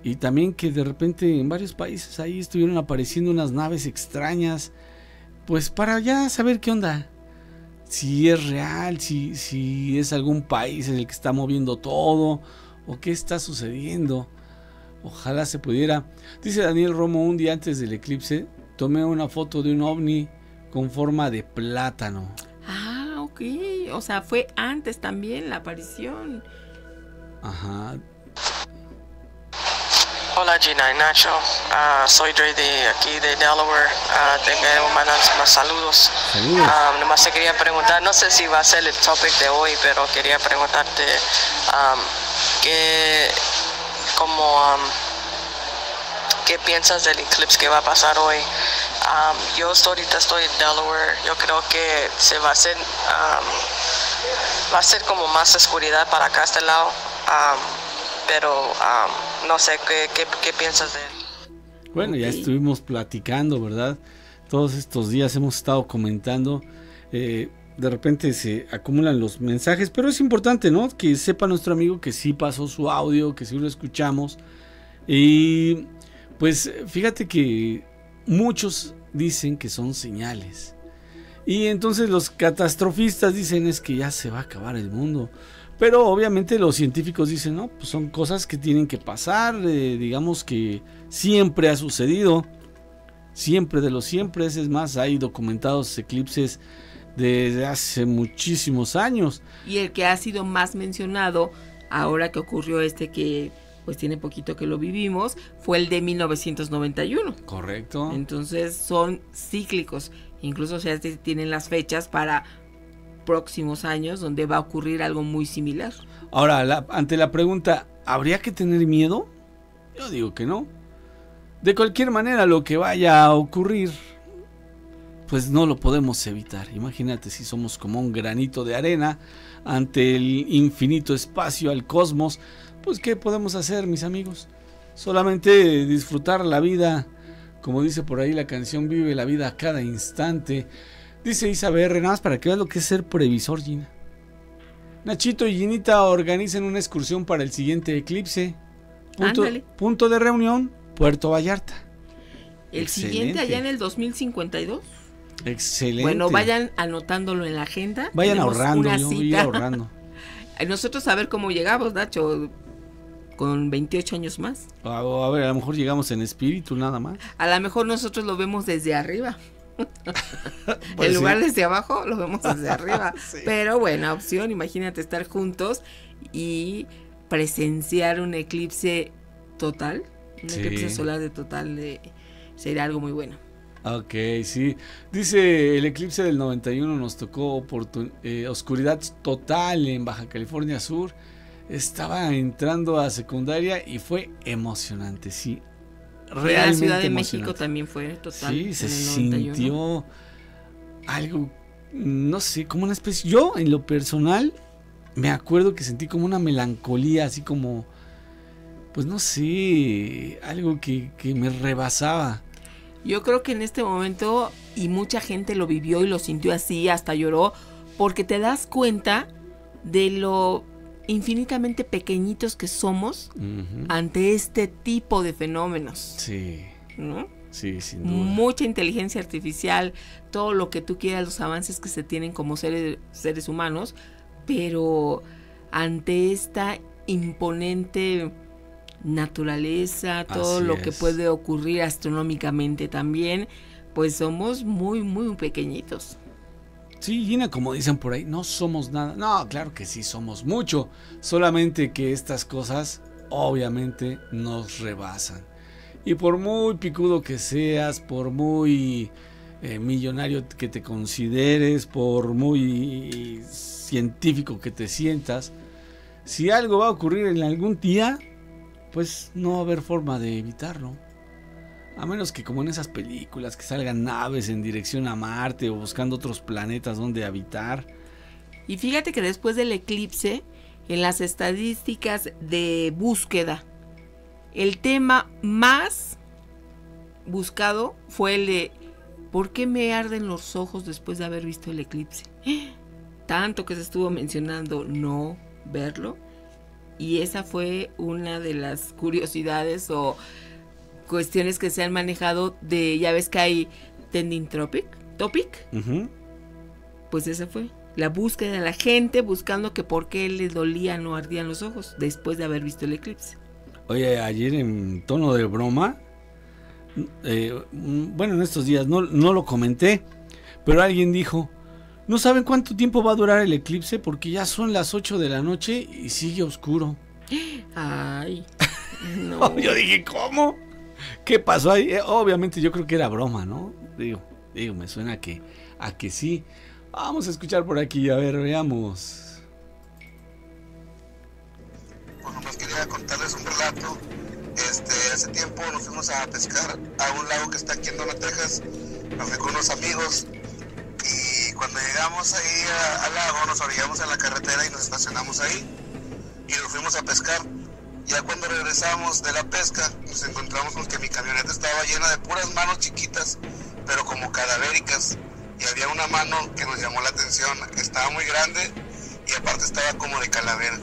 Y también que de repente en varios países ahí estuvieron apareciendo unas naves extrañas. Pues para ya saber qué onda si es real, si, si es algún país en el que está moviendo todo o qué está sucediendo. Ojalá se pudiera. Dice Daniel Romo, un día antes del eclipse, tomé una foto de un ovni con forma de plátano. Ah, ok. O sea, fue antes también la aparición. Ajá. Hola Gina y Nacho, uh, soy Dre de aquí de Delaware, uh, te quiero mandar más saludos. Saludos. Um, nomás te quería preguntar, no sé si va a ser el topic de hoy, pero quería preguntarte um, qué, como, um, qué piensas del eclipse que va a pasar hoy. Yo ahorita estoy en Delaware, yo creo que se va a hacer, va a ser como más oscuridad para acá este lado. Pero um, no sé ¿qué, qué, qué, piensas de él. Bueno, ya estuvimos platicando, ¿verdad? Todos estos días hemos estado comentando. Eh, de repente se acumulan los mensajes, pero es importante, ¿no? Que sepa nuestro amigo que sí pasó su audio, que sí lo escuchamos. Y pues fíjate que muchos dicen que son señales. Y entonces los catastrofistas dicen es que ya se va a acabar el mundo. Pero obviamente los científicos dicen, no, pues son cosas que tienen que pasar, eh, digamos que siempre ha sucedido, siempre de los siempre, es más, hay documentados eclipses desde hace muchísimos años. Y el que ha sido más mencionado, ahora que ocurrió este que pues tiene poquito que lo vivimos, fue el de 1991. Correcto. Entonces son cíclicos, incluso se tienen las fechas para próximos años donde va a ocurrir algo muy similar. Ahora, ante la pregunta, ¿habría que tener miedo? Yo digo que no. De cualquier manera, lo que vaya a ocurrir, pues no lo podemos evitar. Imagínate si somos como un granito de arena ante el infinito espacio, al cosmos, pues ¿qué podemos hacer, mis amigos? Solamente disfrutar la vida, como dice por ahí la canción, vive la vida a cada instante. Dice Isabel, nada más para que veas lo que es ser previsor, Gina. Nachito y Ginita organizan una excursión para el siguiente eclipse. Punto, punto de reunión, Puerto Vallarta. El siguiente allá en el 2052. Excelente. Bueno, vayan anotándolo en la agenda. Vayan ahorrando, yo ahorrando. Nosotros a ver cómo llegamos, Nacho, con 28 años más. A, ver, a lo mejor llegamos en espíritu nada más. A lo mejor nosotros lo vemos desde arriba. Pues en lugar desde abajo, lo vemos desde arriba. Pero buena opción, imagínate estar juntos y presenciar un eclipse total, un eclipse solar de total, de, sería algo muy bueno. Ok, sí. Dice, el eclipse del 91 nos tocó eh, oscuridad total en Baja California Sur. Estaba entrando a secundaria y fue emocionante, sí. Realmente la Ciudad de México también fue total. Sí, se sintió algo, no sé, como una especie... Yo, en lo personal, me acuerdo que sentí como una melancolía, así como, pues no sé, algo que, que me rebasaba. Yo creo que en este momento, y mucha gente lo vivió y lo sintió así, hasta lloró, porque te das cuenta de lo infinitamente pequeñitos que somos ante este tipo de fenómenos. Sí. ¿No? Sí, sin duda. Mucha inteligencia artificial, todo lo que tú quieras, los avances que se tienen como seres, seres humanos, pero ante esta imponente naturaleza, todo lo que puede ocurrir astronómicamente también, pues somos muy, muy pequeñitos. Sí, Gina, como dicen por ahí, no somos nada. No, claro que sí, somos mucho. Solamente que estas cosas obviamente nos rebasan. Y por muy picudo que seas, por muy eh, millonario que te consideres, por muy científico que te sientas, si algo va a ocurrir en algún día, pues no va a haber forma de evitarlo. A menos que como en esas películas que salgan naves en dirección a Marte o buscando otros planetas donde habitar. Y fíjate que después del eclipse, en las estadísticas de búsqueda, el tema más buscado fue el de ¿por qué me arden los ojos después de haber visto el eclipse? Tanto que se estuvo mencionando no verlo y esa fue una de las curiosidades o cuestiones que se han manejado de, ya ves que hay trending topic, topic, pues esa fue la búsqueda de la gente buscando que por qué le dolían o ardían los ojos después de haber visto el eclipse. Oye, ayer en tono de broma, eh, bueno, en estos días no, no lo comenté, pero alguien dijo, no saben cuánto tiempo va a durar el eclipse porque ya son las 8 de la noche y sigue oscuro. Ay. No. yo dije, ¿cómo? ¿Qué pasó ahí? Eh, obviamente yo creo que era broma, ¿no? Digo, digo, me suena a que, a que sí. Vamos a escuchar por aquí, a ver, veamos. Bueno, pues quería contarles un relato. Este, hace tiempo nos fuimos a pescar a un lago que está aquí en Dona, Texas. Nos fui con unos amigos y cuando llegamos ahí al lago nos orillamos a la carretera y nos estacionamos ahí y nos fuimos a pescar. Ya cuando regresamos de la pesca nos encontramos con que mi camioneta estaba llena de puras manos chiquitas, pero como cadavéricas. Y había una mano que nos llamó la atención, estaba muy grande y aparte estaba como de calavera.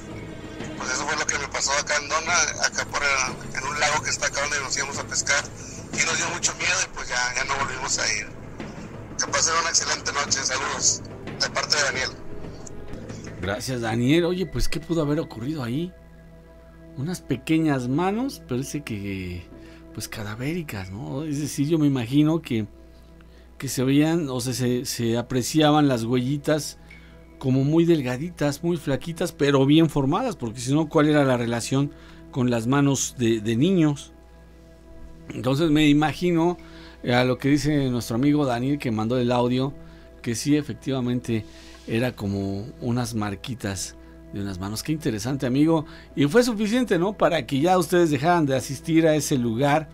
Pues eso fue lo que me pasó acá en Dona, acá por en un lago que está acá donde nos íbamos a pescar. Y nos dio mucho miedo y pues ya, ya no volvimos a ir. Que pasen una excelente noche. Saludos. De parte de Daniel. Gracias, Daniel. Oye, pues, ¿qué pudo haber ocurrido ahí? Unas pequeñas manos, parece que, pues, cadavéricas, ¿no? Es decir, yo me imagino que, que se veían, o sea, se, se apreciaban las huellitas como muy delgaditas, muy flaquitas, pero bien formadas, porque si no, ¿cuál era la relación con las manos de, de niños. Entonces me imagino a lo que dice nuestro amigo Daniel que mandó el audio, que sí efectivamente era como unas marquitas de unas manos. Qué interesante amigo. Y fue suficiente, ¿no? Para que ya ustedes dejaran de asistir a ese lugar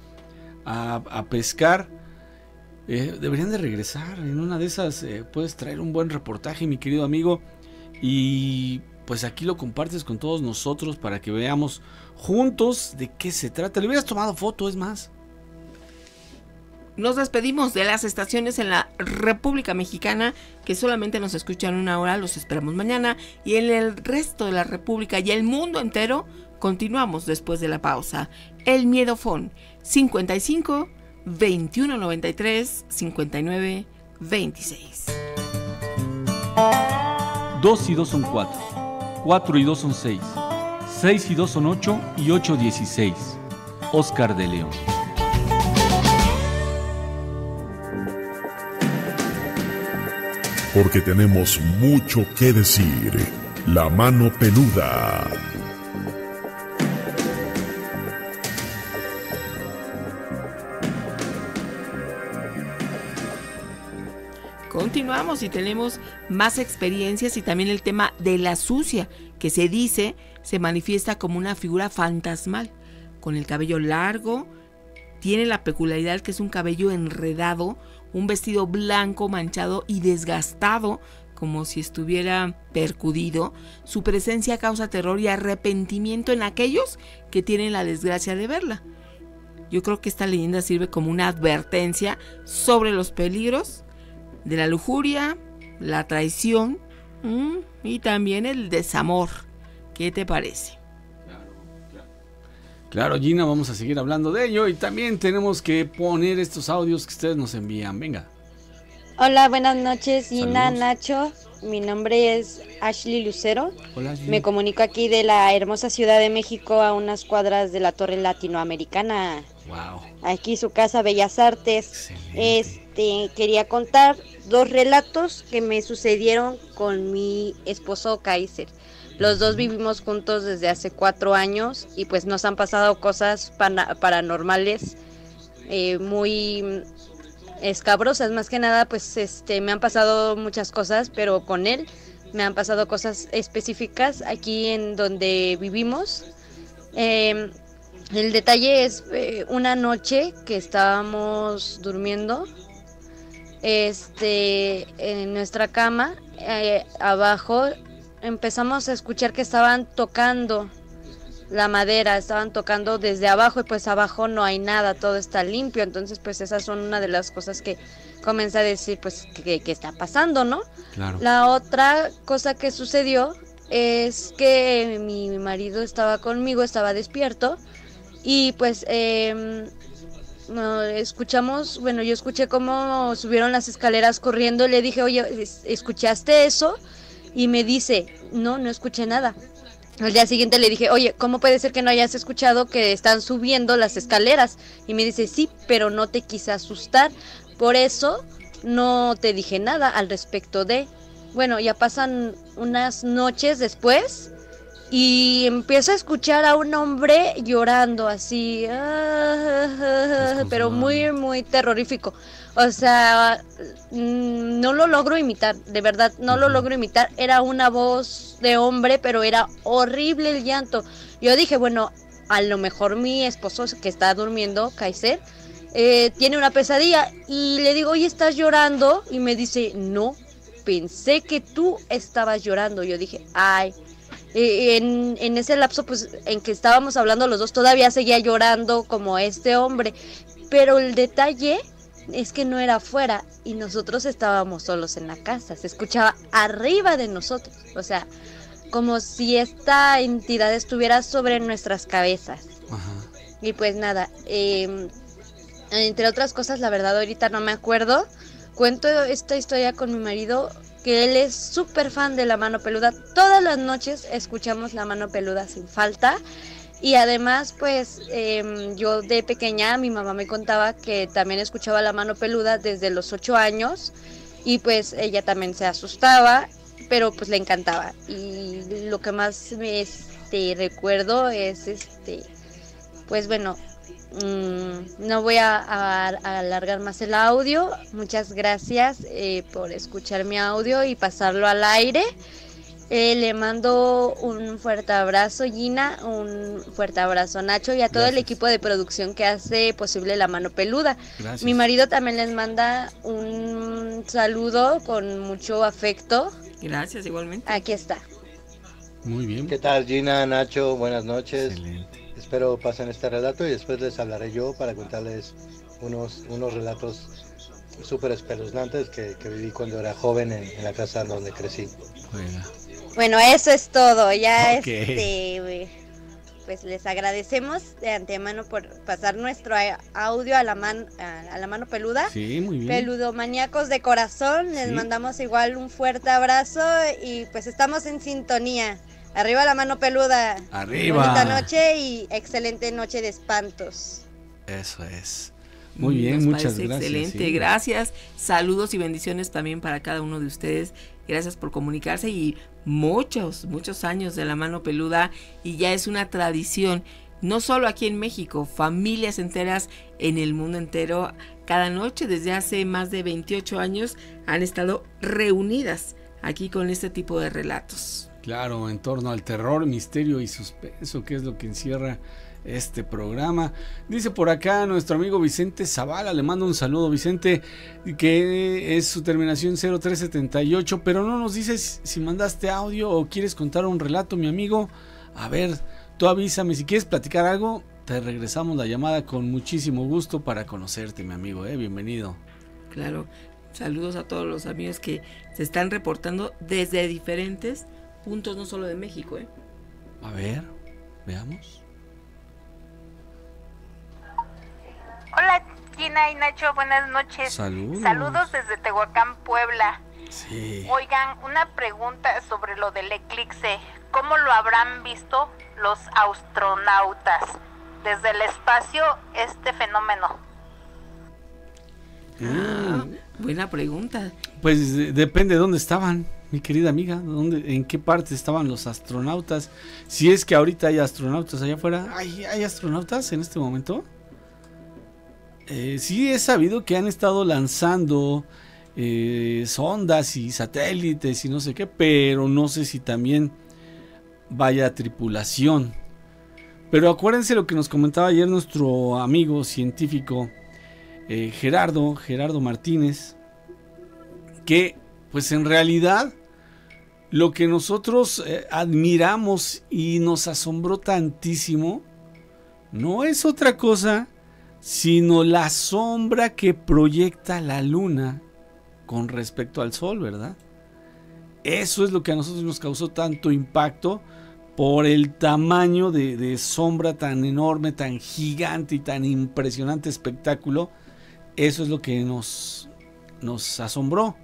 a, pescar. Eh, deberían de regresar. En una de esas eh, puedes traer un buen reportaje, mi querido amigo. Y pues aquí lo compartes con todos nosotros para que veamos juntos de qué se trata. Le hubieras tomado foto, es más. Nos despedimos de las estaciones en la República Mexicana que solamente nos escuchan una hora, los esperamos mañana y en el resto de la República y el mundo entero continuamos después de la pausa. El Miedo Phone 55 21 93 59 26. 2 y 2 son 4, 4 y 2 son 6, 6 y 2 son 8 y 8 16. Oscar de León. Porque tenemos mucho que decir. La mano peluda. Continuamos y tenemos más experiencias y también el tema de la sucia, que se dice se manifiesta como una figura fantasmal, con el cabello largo, tiene la peculiaridad que es un cabello enredado, un vestido blanco manchado y desgastado, como si estuviera percudido. Su presencia causa terror y arrepentimiento en aquellos que tienen la desgracia de verla. Yo creo que esta leyenda sirve como una advertencia sobre los peligros de la lujuria, la traición mm, y también el desamor. ¿Qué te parece? Claro, Gina, vamos a seguir hablando de ello y también tenemos que poner estos audios que ustedes nos envían. Venga. Hola, buenas noches, Gina, Nacho. Mi nombre es Ashley Lucero. Hola, Gina. Me comunico aquí de la hermosa Ciudad de México a unas cuadras de la Torre Latinoamericana. Wow. Aquí su casa Bellas Artes. Este, quería contar dos relatos que me sucedieron con mi esposo Kaiser. Los dos vivimos juntos desde hace cuatro años y pues nos han pasado cosas paranormales eh, muy escabrosas. Más que nada, pues este, me han pasado muchas cosas, pero con él me han pasado cosas específicas aquí en donde vivimos. Eh, el detalle es eh, una noche que estábamos durmiendo este en nuestra cama eh, abajo empezamos a escuchar que estaban tocando la madera, estaban tocando desde abajo y pues abajo no hay nada, todo está limpio, entonces pues esas son una de las cosas que comienza a decir pues que, que está pasando, ¿no? Claro. La otra cosa que sucedió es que mi marido estaba conmigo, estaba despierto y pues no, escuchamos, bueno, yo escuché cómo subieron las escaleras corriendo, le dije, oye, ¿es- ¿escuchaste eso? Y me dice, no, no escuché nada. Al día siguiente le dije, oye, ¿cómo puede ser que no hayas escuchado que están subiendo las escaleras? Y me dice, sí, pero no te quise asustar. Por eso no te dije nada al respecto de... Bueno, ya pasan unas noches después y empiezo a escuchar a un hombre llorando así, ah, pero muy, muy terrorífico. O sea, mm, no lo logro imitar, de verdad, no lo logro imitar. Era una voz de hombre, pero era horrible el llanto. Yo dije, bueno, a lo mejor mi esposo que está durmiendo, Kaiser, eh, tiene una pesadilla. Y le digo, oye, ¿estás llorando? Y me dice, no, pensé que tú estabas llorando. Yo dije, ay. En, en ese lapso, pues, en que estábamos hablando los dos, todavía seguía llorando como este hombre. Pero el detalle es que no era afuera y nosotros estábamos solos en la casa. Se escuchaba arriba de nosotros. O sea, como si esta entidad estuviera sobre nuestras cabezas. Y pues nada, eh, entre otras cosas, la verdad ahorita no me acuerdo. Cuento esta historia con mi marido, que él es súper fan de la mano peluda. Todas las noches escuchamos la mano peluda sin falta. Y además, pues em, yo de pequeña, mi mamá me contaba que también escuchaba la mano peluda desde los ocho años. Y pues ella también se asustaba, pero pues le encantaba. Y lo que más me este recuerdo es este, pues bueno, mm, no voy a alargar más el audio. Muchas gracias eh, por escuchar mi audio y pasarlo al aire. Eh, le mando un fuerte abrazo, Gina, un fuerte abrazo, Nacho, y a todo el equipo de producción que hace posible La Mano Peluda. Gracias. Mi marido también les manda un saludo con mucho afecto. Gracias, igualmente. Aquí está. Muy bien. ¿Qué tal Gina, Nacho? Buenas noches. Espero pasen este relato y después les hablaré yo para contarles unos, unos relatos súper espeluznantes que, que viví cuando era joven en, en la casa donde crecí. Bueno, eso es todo. Ya este, pues les agradecemos de antemano por pasar nuestro audio a la, man- a, la mano peluda. Sí, muy bien. Peludomaníacos de corazón, les Sí. mandamos igual un fuerte abrazo y pues estamos en sintonía. Arriba la mano peluda. Arriba. Bonita noche y excelente noche de espantos. Eso es. Muy bien, Nos muchas gracias. Excelente, sí. gracias. Saludos y bendiciones también para cada uno de ustedes. Gracias por comunicarse y muchos, muchos años de la mano peluda y ya es una tradición. No solo aquí en México, familias enteras en el mundo entero, cada noche desde hace más de 28 años han estado reunidas aquí con este tipo de relatos. Claro, en torno al terror, misterio y suspenso, que es lo que encierra este programa. Dice por acá nuestro amigo Vicente Zavala, le mando un saludo Vicente, que es su terminación 0378, pero no nos dices si mandaste audio o quieres contar un relato, mi amigo. A ver, tú avísame, si quieres platicar algo, te regresamos la llamada con muchísimo gusto para conocerte, mi amigo, ¿eh? bienvenido. Claro, saludos a todos los amigos que se están reportando desde diferentes puntos, no solo de México. ¿eh? A ver, veamos. Hola Gina y Nacho, buenas noches. Saludos. Saludos desde Tehuacán, Puebla. Sí. Oigan, una pregunta sobre lo del eclipse. ¿Cómo lo habrán visto los astronautas desde el espacio este fenómeno? Ah, buena pregunta. Pues de- depende de dónde estaban, mi querida amiga, dónde, en qué parte estaban los astronautas. Si es que ahorita hay astronautas allá afuera, ¿hay, hay astronautas en este momento? Eh, sí he sabido que han estado lanzando eh, sondas y satélites y no sé qué, pero no sé si también vaya tripulación. Pero acuérdense lo que nos comentaba ayer nuestro amigo científico eh, Gerardo, Gerardo Martínez, que pues en realidad lo que nosotros eh, admiramos y nos asombró tantísimo no es otra cosa sino la sombra que proyecta la luna con respecto al sol, ¿verdad? Eso es lo que a nosotros nos causó tanto impacto por el tamaño de, de sombra tan enorme, tan gigante y tan impresionante espectáculo. Eso es lo que nos, nos asombró.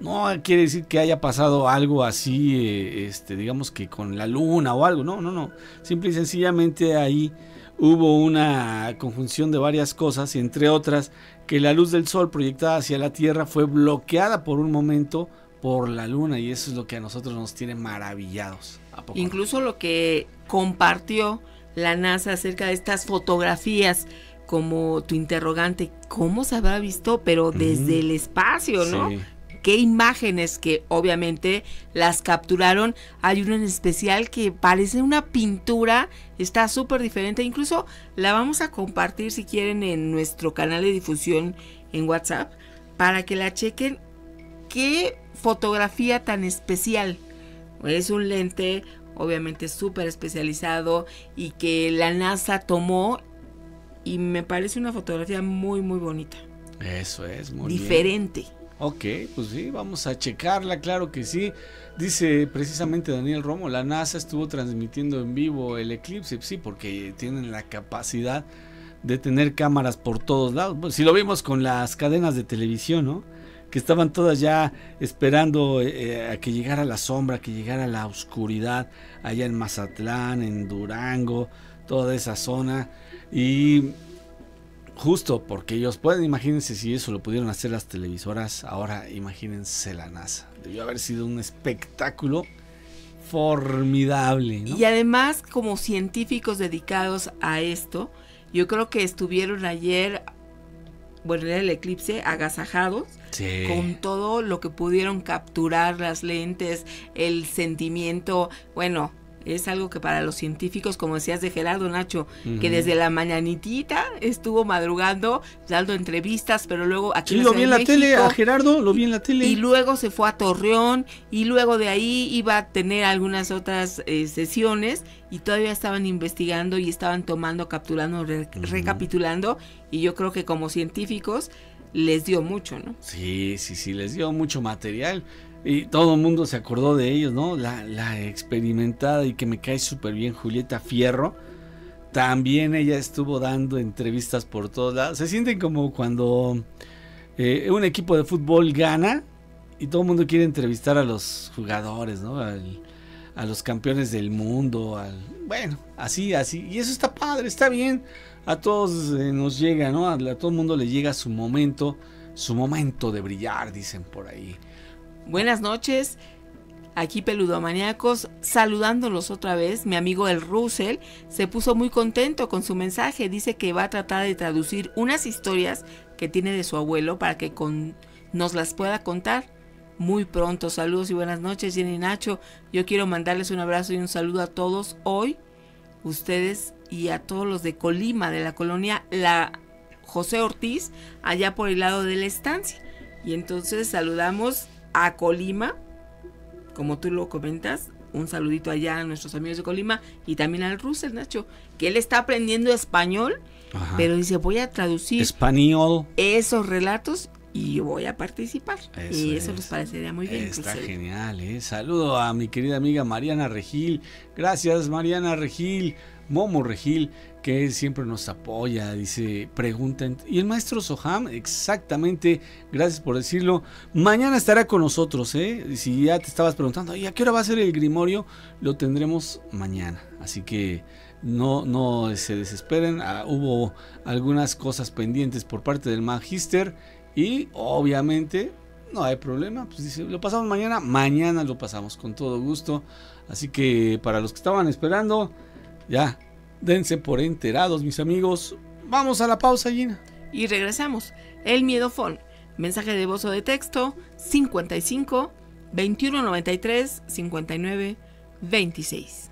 No quiere decir que haya pasado algo así, eh, este, digamos que con la luna o algo. No, no, no. Simple y sencillamente ahí hubo una conjunción de varias cosas, entre otras que la luz del sol proyectada hacia la Tierra fue bloqueada por un momento por la luna y eso es lo que a nosotros nos tiene maravillados. ¿A poco no? Incluso lo que compartió la NASA acerca de estas fotografías como tu interrogante, ¿cómo se habrá visto? Pero desde el espacio, ¿no? Sí. Qué imágenes que obviamente las capturaron. Hay una en especial que parece una pintura, está súper diferente. Incluso la vamos a compartir si quieren en nuestro canal de difusión en WhatsApp para que la chequen. Qué fotografía tan especial. Es un lente obviamente súper especializado y que la NASA tomó y me parece una fotografía muy muy bonita. Eso es, muy bien. Ok, pues sí, vamos a checarla, claro que sí. Dice precisamente Daniel Romo, la NASA estuvo transmitiendo en vivo el eclipse, sí, porque tienen la capacidad de tener cámaras por todos lados. Pues, si lo vimos con las cadenas de televisión, ¿no? Que estaban todas ya esperando eh, a que llegara la sombra, que llegara la oscuridad, allá en Mazatlán, en Durango, toda esa zona. Y Justo porque ellos pueden, imagínense si eso lo pudieron hacer las televisoras, ahora imagínense la NASA. Debió haber sido un espectáculo formidable. ¿no? Y además, como científicos dedicados a esto, yo creo que estuvieron ayer, bueno, en el eclipse, agasajados Sí. con todo lo que pudieron capturar las lentes, el sentimiento, bueno, es algo que para los científicos, como decías de Gerardo Nacho, que desde la mañanitita estuvo madrugando, dando entrevistas, pero luego aquí Sí, en lo vi en la de tele, México, a Gerardo, lo vi en la tele. y luego se fue a Torreón y luego de ahí iba a tener algunas otras eh, sesiones y todavía estaban investigando y estaban tomando, capturando, re- recapitulando y yo creo que como científicos les dio mucho, ¿no? Sí, sí, sí, les dio mucho material. Y todo el mundo se acordó de ellos, ¿no? La, la experimentada y que me cae súper bien Julieta Fierro. También ella estuvo dando entrevistas por todos lados. Se sienten como cuando eh, un equipo de fútbol gana y todo el mundo quiere entrevistar a los jugadores, ¿no? A los campeones del mundo, al, bueno, así, así. Y eso está padre, está bien. A todos eh, nos llega, ¿no? A, a todo el mundo le llega su momento, su momento de brillar, dicen por ahí. Buenas noches. Aquí Peludomaniacos, saludándolos otra vez. Mi amigo el Russell se puso muy contento con su mensaje. Dice que va a tratar de traducir unas historias que tiene de su abuelo para que con, nos las pueda contar muy pronto. Saludos y buenas noches, Jenny Nacho. Yo quiero mandarles un abrazo y un saludo a todos hoy, ustedes y a todos los de Colima, de la colonia La José Ortiz, allá por el lado de la estancia. Y entonces saludamos a Colima, como tú lo comentas, un saludito allá a nuestros amigos de Colima y también al Russell, Nacho, que él está aprendiendo español, Ajá. pero dice, voy a traducir Español. esos relatos y voy a participar. Eso y eso es. les parecería muy bien. Está Russell. genial, ¿eh? Saludo a mi querida amiga Mariana Regil. Gracias, Mariana Regil. Momo Regil, que siempre nos apoya. Dice, pregunten. Y el maestro Soham, exactamente. Gracias por decirlo. Mañana estará con nosotros, ¿eh? Si ya te estabas preguntando, ¿y a qué hora va a ser el grimorio? Lo tendremos mañana. Así que no, no se desesperen. Ah, hubo algunas cosas pendientes por parte del Magister. Y obviamente no hay problema, pues dice, lo pasamos mañana, mañana lo pasamos con todo gusto. Así que para los que estaban esperando, ya, dense por enterados, mis amigos. Vamos a la pausa, Gina. Y regresamos. El miedofón. Mensaje de voz o de texto 55 21 93 59 26.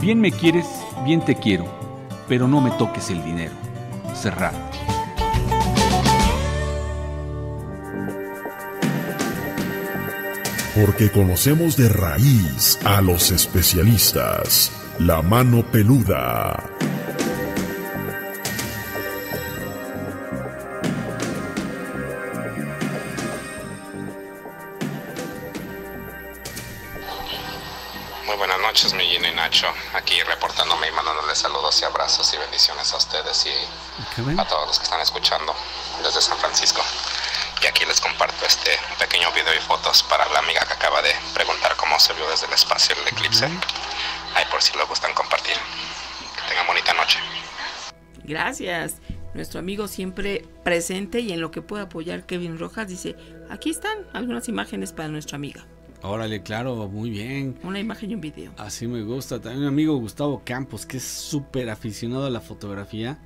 Bien me quieres, bien te quiero, pero no me toques el dinero. Cerrado. Porque conocemos de raíz a los especialistas. La mano peluda. Muy buenas noches, mi Gina y Nacho. Aquí reportándome y mandándoles saludos y abrazos y bendiciones a ustedes y a todos los que están escuchando desde San Francisco. Y aquí les comparto este pequeño video y fotos para la amiga acaba de preguntar cómo se vio desde el espacio el eclipse. Ahí por si lo gustan compartir. Que tengan bonita noche. Gracias. Nuestro amigo siempre presente y en lo que puede apoyar Kevin Rojas dice, aquí están algunas imágenes para nuestra amiga. Órale, claro, muy bien. Una imagen y un video. Así me gusta. También mi amigo Gustavo Campos, que es súper aficionado a la fotografía,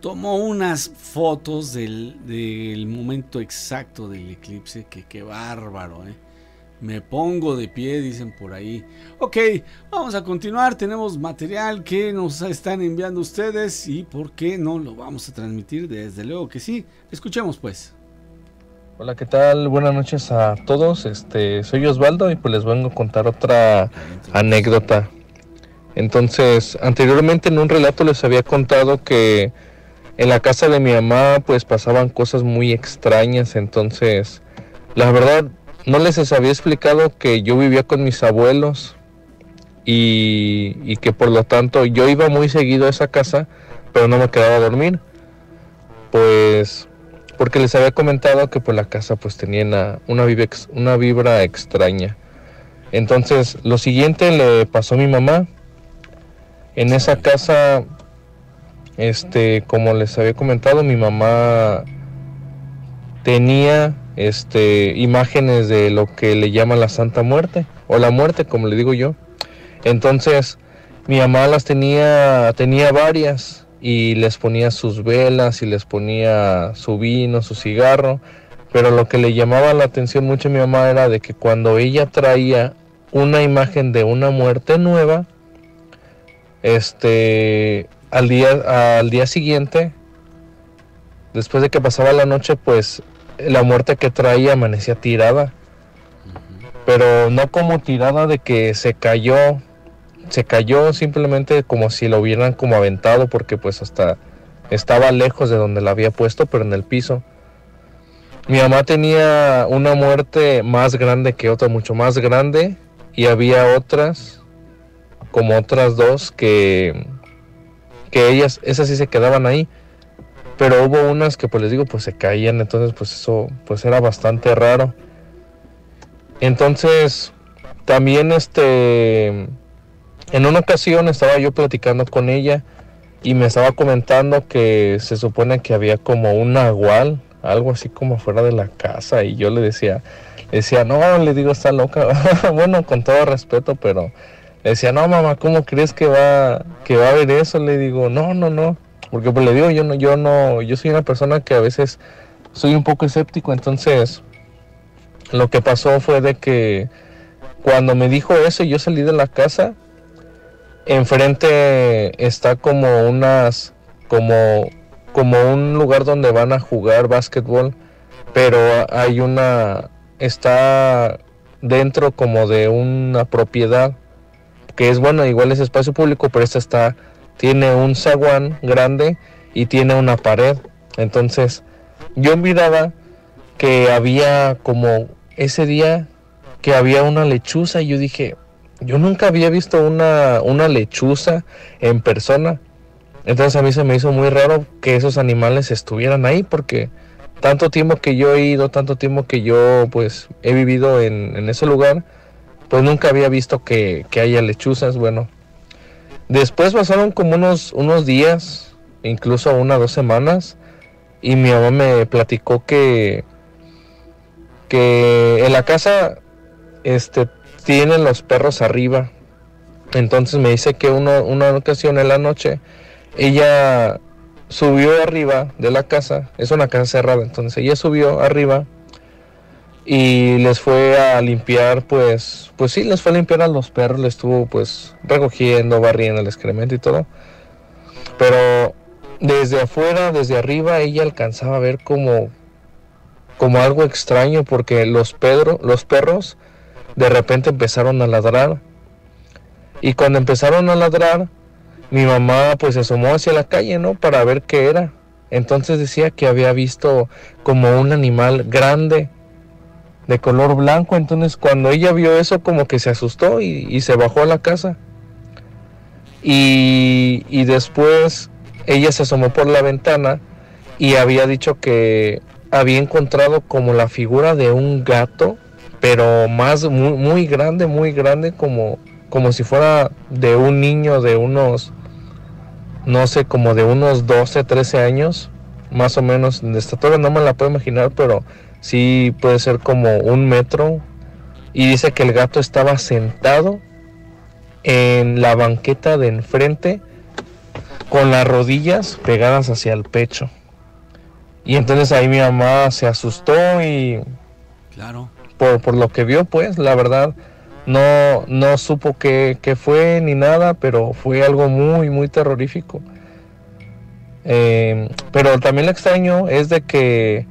tomó unas fotos del, del momento exacto del eclipse. Que qué bárbaro, ¿eh? Me pongo de pie, dicen por ahí. Ok, vamos a continuar. Tenemos material que nos están enviando ustedes y por qué no lo vamos a transmitir. Desde luego que sí. Escuchemos pues. Hola, ¿qué tal? Buenas noches a todos. Este, soy Osvaldo y pues les vengo a contar otra anécdota. Entonces, anteriormente en un relato les había contado que en la casa de mi mamá pues pasaban cosas muy extrañas. Entonces, la verdad no les había explicado que yo vivía con mis abuelos y, que por lo tanto yo iba muy seguido a esa casa, pero no me quedaba a dormir. Pues porque les había comentado que pues la casa pues tenía una, una, vibra, una vibra extraña. Entonces lo siguiente le pasó a mi mamá. En esa casa este, como les había comentado, mi mamá tenía este, imágenes de lo que le llaman la Santa Muerte, o la muerte, como le digo yo. Entonces, mi mamá las tenía, tenía varias y les ponía sus velas y les ponía su vino, su cigarro, pero lo que le llamaba la atención mucho a mi mamá era de que cuando ella traía una imagen de una muerte nueva, este, al día, al día siguiente, después de que pasaba la noche, pues la muerte que traía amanecía tirada. Pero no como tirada de que se cayó, se cayó simplemente como si lo hubieran como aventado porque pues hasta estaba lejos de donde la había puesto, pero en el piso. Mi mamá tenía una muerte más grande que otra, mucho más grande, y había otras, como otras dos, que, que ellas, esas sí se quedaban ahí. Pero hubo unas que pues les digo, pues se caían, entonces pues eso pues era bastante raro. Entonces, también este, en una ocasión estaba yo platicando con ella y me estaba comentando que se supone que había como un nahual, algo así como fuera de la casa y yo le decía, le decía, no, le digo, está loca, bueno, con todo respeto, pero le decía, no, mamá, ¿cómo crees que va, que va a haber eso? Le digo, no, no, no. Porque pues le digo, yo no, yo no, yo soy una persona que a veces soy un poco escéptico, entonces lo que pasó fue de que cuando me dijo eso yo salí de la casa, enfrente está como unas, como, como un lugar donde van a jugar básquetbol, pero hay una, está dentro como de una propiedad que es bueno, igual es espacio público, pero esta está tiene un zaguán grande y tiene una pared. Entonces, yo miraba que había como ese día que había una lechuza y yo dije, yo nunca había visto una, una lechuza en persona. Entonces a mí se me hizo muy raro que esos animales estuvieran ahí porque tanto tiempo que yo he ido, tanto tiempo que yo pues he vivido en, en ese lugar, pues nunca había visto que, que haya lechuzas. Bueno, Después pasaron como unos, unos días, incluso una o dos semanas, y mi mamá me platicó que, que en la casa este, tienen los perros arriba. Entonces me dice que una ocasión en la noche ella subió arriba de la casa, es una casa cerrada, entonces ella subió arriba y les fue a limpiar, pues, pues sí, les fue a limpiar a los perros, les estuvo pues recogiendo, barriendo el excremento y todo. Pero desde afuera, desde arriba, ella alcanzaba a ver como, como algo extraño porque los, pedro, los perros de repente empezaron a ladrar. Y cuando empezaron a ladrar, mi mamá pues se asomó hacia la calle, ¿no? Para ver qué era. Entonces decía que había visto como un animal grande de color blanco. Entonces cuando ella vio eso como que se asustó y, se bajó a la casa. Y, después ella se asomó por la ventana y había dicho que había encontrado como la figura de un gato, pero más muy, muy grande, muy grande, como, como si fuera de un niño de unos, no sé, como de unos 12, 13 años, más o menos de estatura, no me la puedo imaginar, pero sí puede ser como un metro. Y dice que el gato estaba sentado en la banqueta de enfrente con las rodillas pegadas hacia el pecho. Y entonces ahí mi mamá se asustó y... Claro. Por, lo que vio, pues, la verdad, no, no supo qué, fue ni nada, pero fue algo muy, muy terrorífico. Eh, pero también lo extraño es de que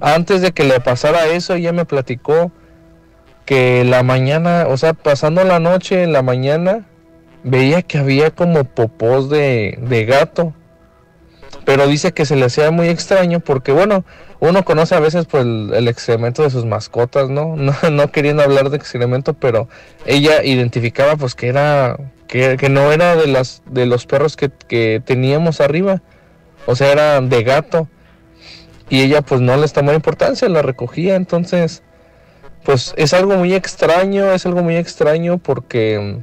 antes de que le pasara eso, ella me platicó que la mañana, o sea, pasando la noche en la mañana, veía que había como popós de, gato. Pero dice que se le hacía muy extraño porque, bueno, uno conoce a veces pues, el, excremento de sus mascotas, ¿no? ¿no? queriendo hablar de excremento, pero ella identificaba pues que era, que, no era de, las, de los perros que, que teníamos arriba. O sea, era de gato y ella pues no les tomó importancia, la recogía, entonces pues es algo muy extraño, es algo muy extraño porque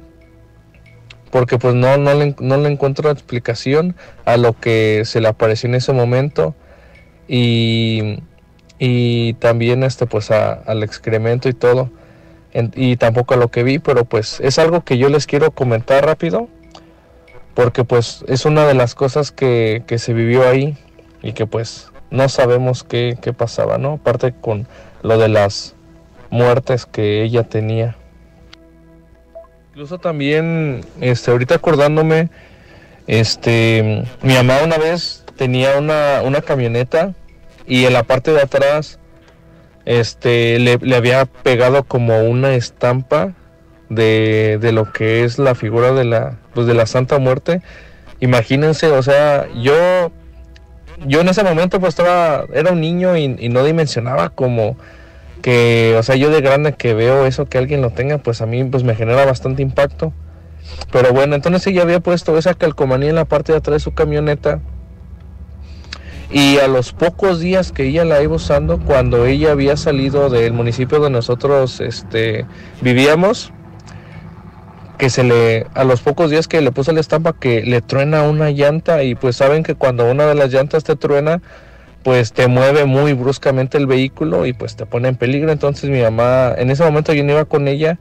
porque pues no, no, le, no le encuentro explicación a lo que se le apareció en ese momento y, y también este pues al excremento y todo y tampoco a lo que vi, pero pues es algo que yo les quiero comentar rápido porque pues es una de las cosas que, que se vivió ahí y que pues no sabemos qué, qué pasaba, ¿no? Aparte con lo de las muertes que ella tenía. Incluso también, este, ahorita acordándome, este, mi mamá una vez tenía una, una camioneta y en la parte de atrás, este, le, le había pegado como una estampa de, de, lo que es la figura de la, pues de la Santa Muerte. Imagínense, o sea, yo, yo en ese momento pues estaba, era un niño y, no dimensionaba como que, o sea, yo de grande que veo eso, que alguien lo tenga, pues a mí pues me genera bastante impacto. Pero bueno, entonces ella había puesto esa calcomanía en la parte de atrás de su camioneta. Y a los pocos días que ella la iba usando, cuando ella había salido del municipio donde nosotros este, vivíamos, que se le, a los pocos días que le puso la estampa, que le truena una llanta y pues saben que cuando una de las llantas te truena, pues te mueve muy bruscamente el vehículo y pues te pone en peligro. Entonces mi mamá, en ese momento yo no iba con ella,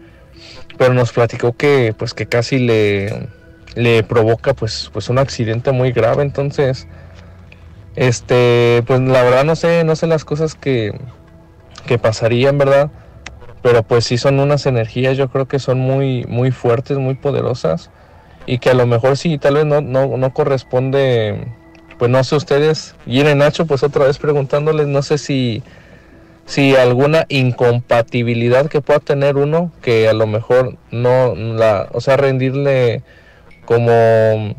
pero nos platicó que pues que casi le, le provoca pues, pues un accidente muy grave. Entonces, este, pues la verdad no sé, no sé las cosas que, que pasarían, ¿verdad? Pero pues sí son unas energías, yo creo que son muy, muy fuertes, muy poderosas. Y que a lo mejor sí, tal vez no, no, no corresponde pues no sé ustedes, y en Nacho, pues otra vez preguntándoles, no sé si, si alguna incompatibilidad que pueda tener uno, que a lo mejor no, la, o sea, rendirle como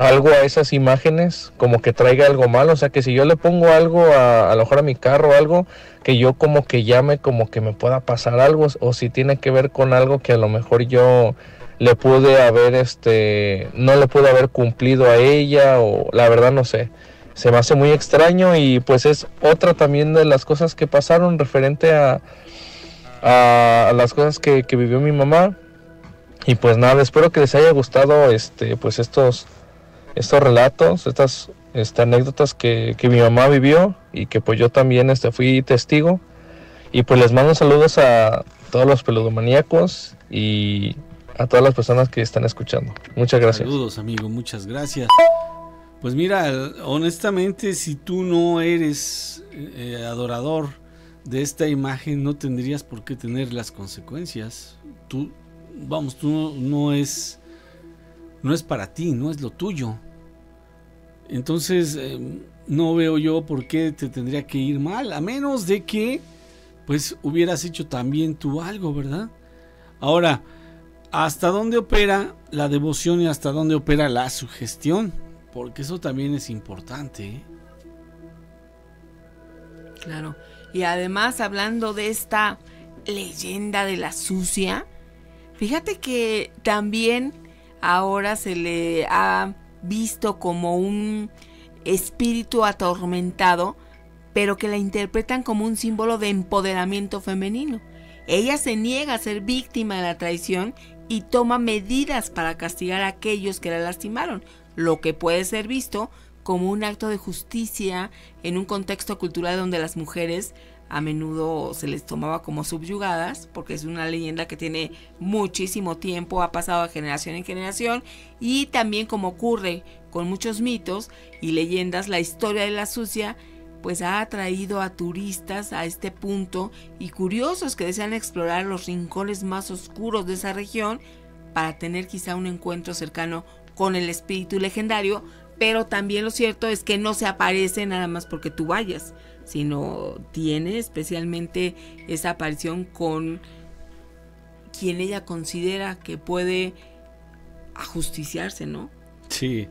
algo a esas imágenes, como que traiga algo mal, o sea, que si yo le pongo algo a, a lo mejor a mi carro algo, que yo como que llame, como que me pueda pasar algo, o si tiene que ver con algo que a lo mejor yo le pude haber, este, no le pude haber cumplido a ella o la verdad no sé. Se me hace muy extraño y pues es otra también de las cosas que pasaron referente a, a, las cosas que, que, vivió mi mamá. Y pues nada, espero que les haya gustado este, pues estos, estos relatos, estas, estas anécdotas que, que mi mamá vivió y que pues yo también este, fui testigo. Y pues les mando saludos a todos los peludomaníacos y a todas las personas que están escuchando. Muchas gracias. Saludos, amigo, muchas gracias. Pues mira, honestamente, si tú no eres eh, adorador de esta imagen, no tendrías por qué tener las consecuencias. Tú, vamos, tú no, es, no es para ti, no es lo tuyo. Entonces, em, no veo yo por qué te tendría que ir mal, a menos de que, pues, hubieras hecho también tú algo, ¿verdad? Ahora, hasta dónde opera la devoción y hasta dónde opera la sugestión, porque eso también es importante. ¿eh? Claro, y además hablando de esta leyenda de la sucia, fíjate que también ahora se le ha visto como un espíritu atormentado, pero que la interpretan como un símbolo de empoderamiento femenino. Ella se niega a ser víctima de la traición y toma medidas para castigar a aquellos que la lastimaron, lo que puede ser visto como un acto de justicia en un contexto cultural donde las mujeres a menudo se les tomaba como subyugadas, porque es una leyenda que tiene muchísimo tiempo, ha pasado de generación en generación, y también como ocurre con muchos mitos y leyendas, la historia de la sucia pues ha atraído a turistas a este punto y curiosos que desean explorar los rincones más oscuros de esa región para tener quizá un encuentro cercano con el espíritu legendario, pero también lo cierto es que no se aparece nada más porque tú vayas, sino tiene especialmente esa aparición con quien ella considera que puede ajusticiarse, ¿no? Sí,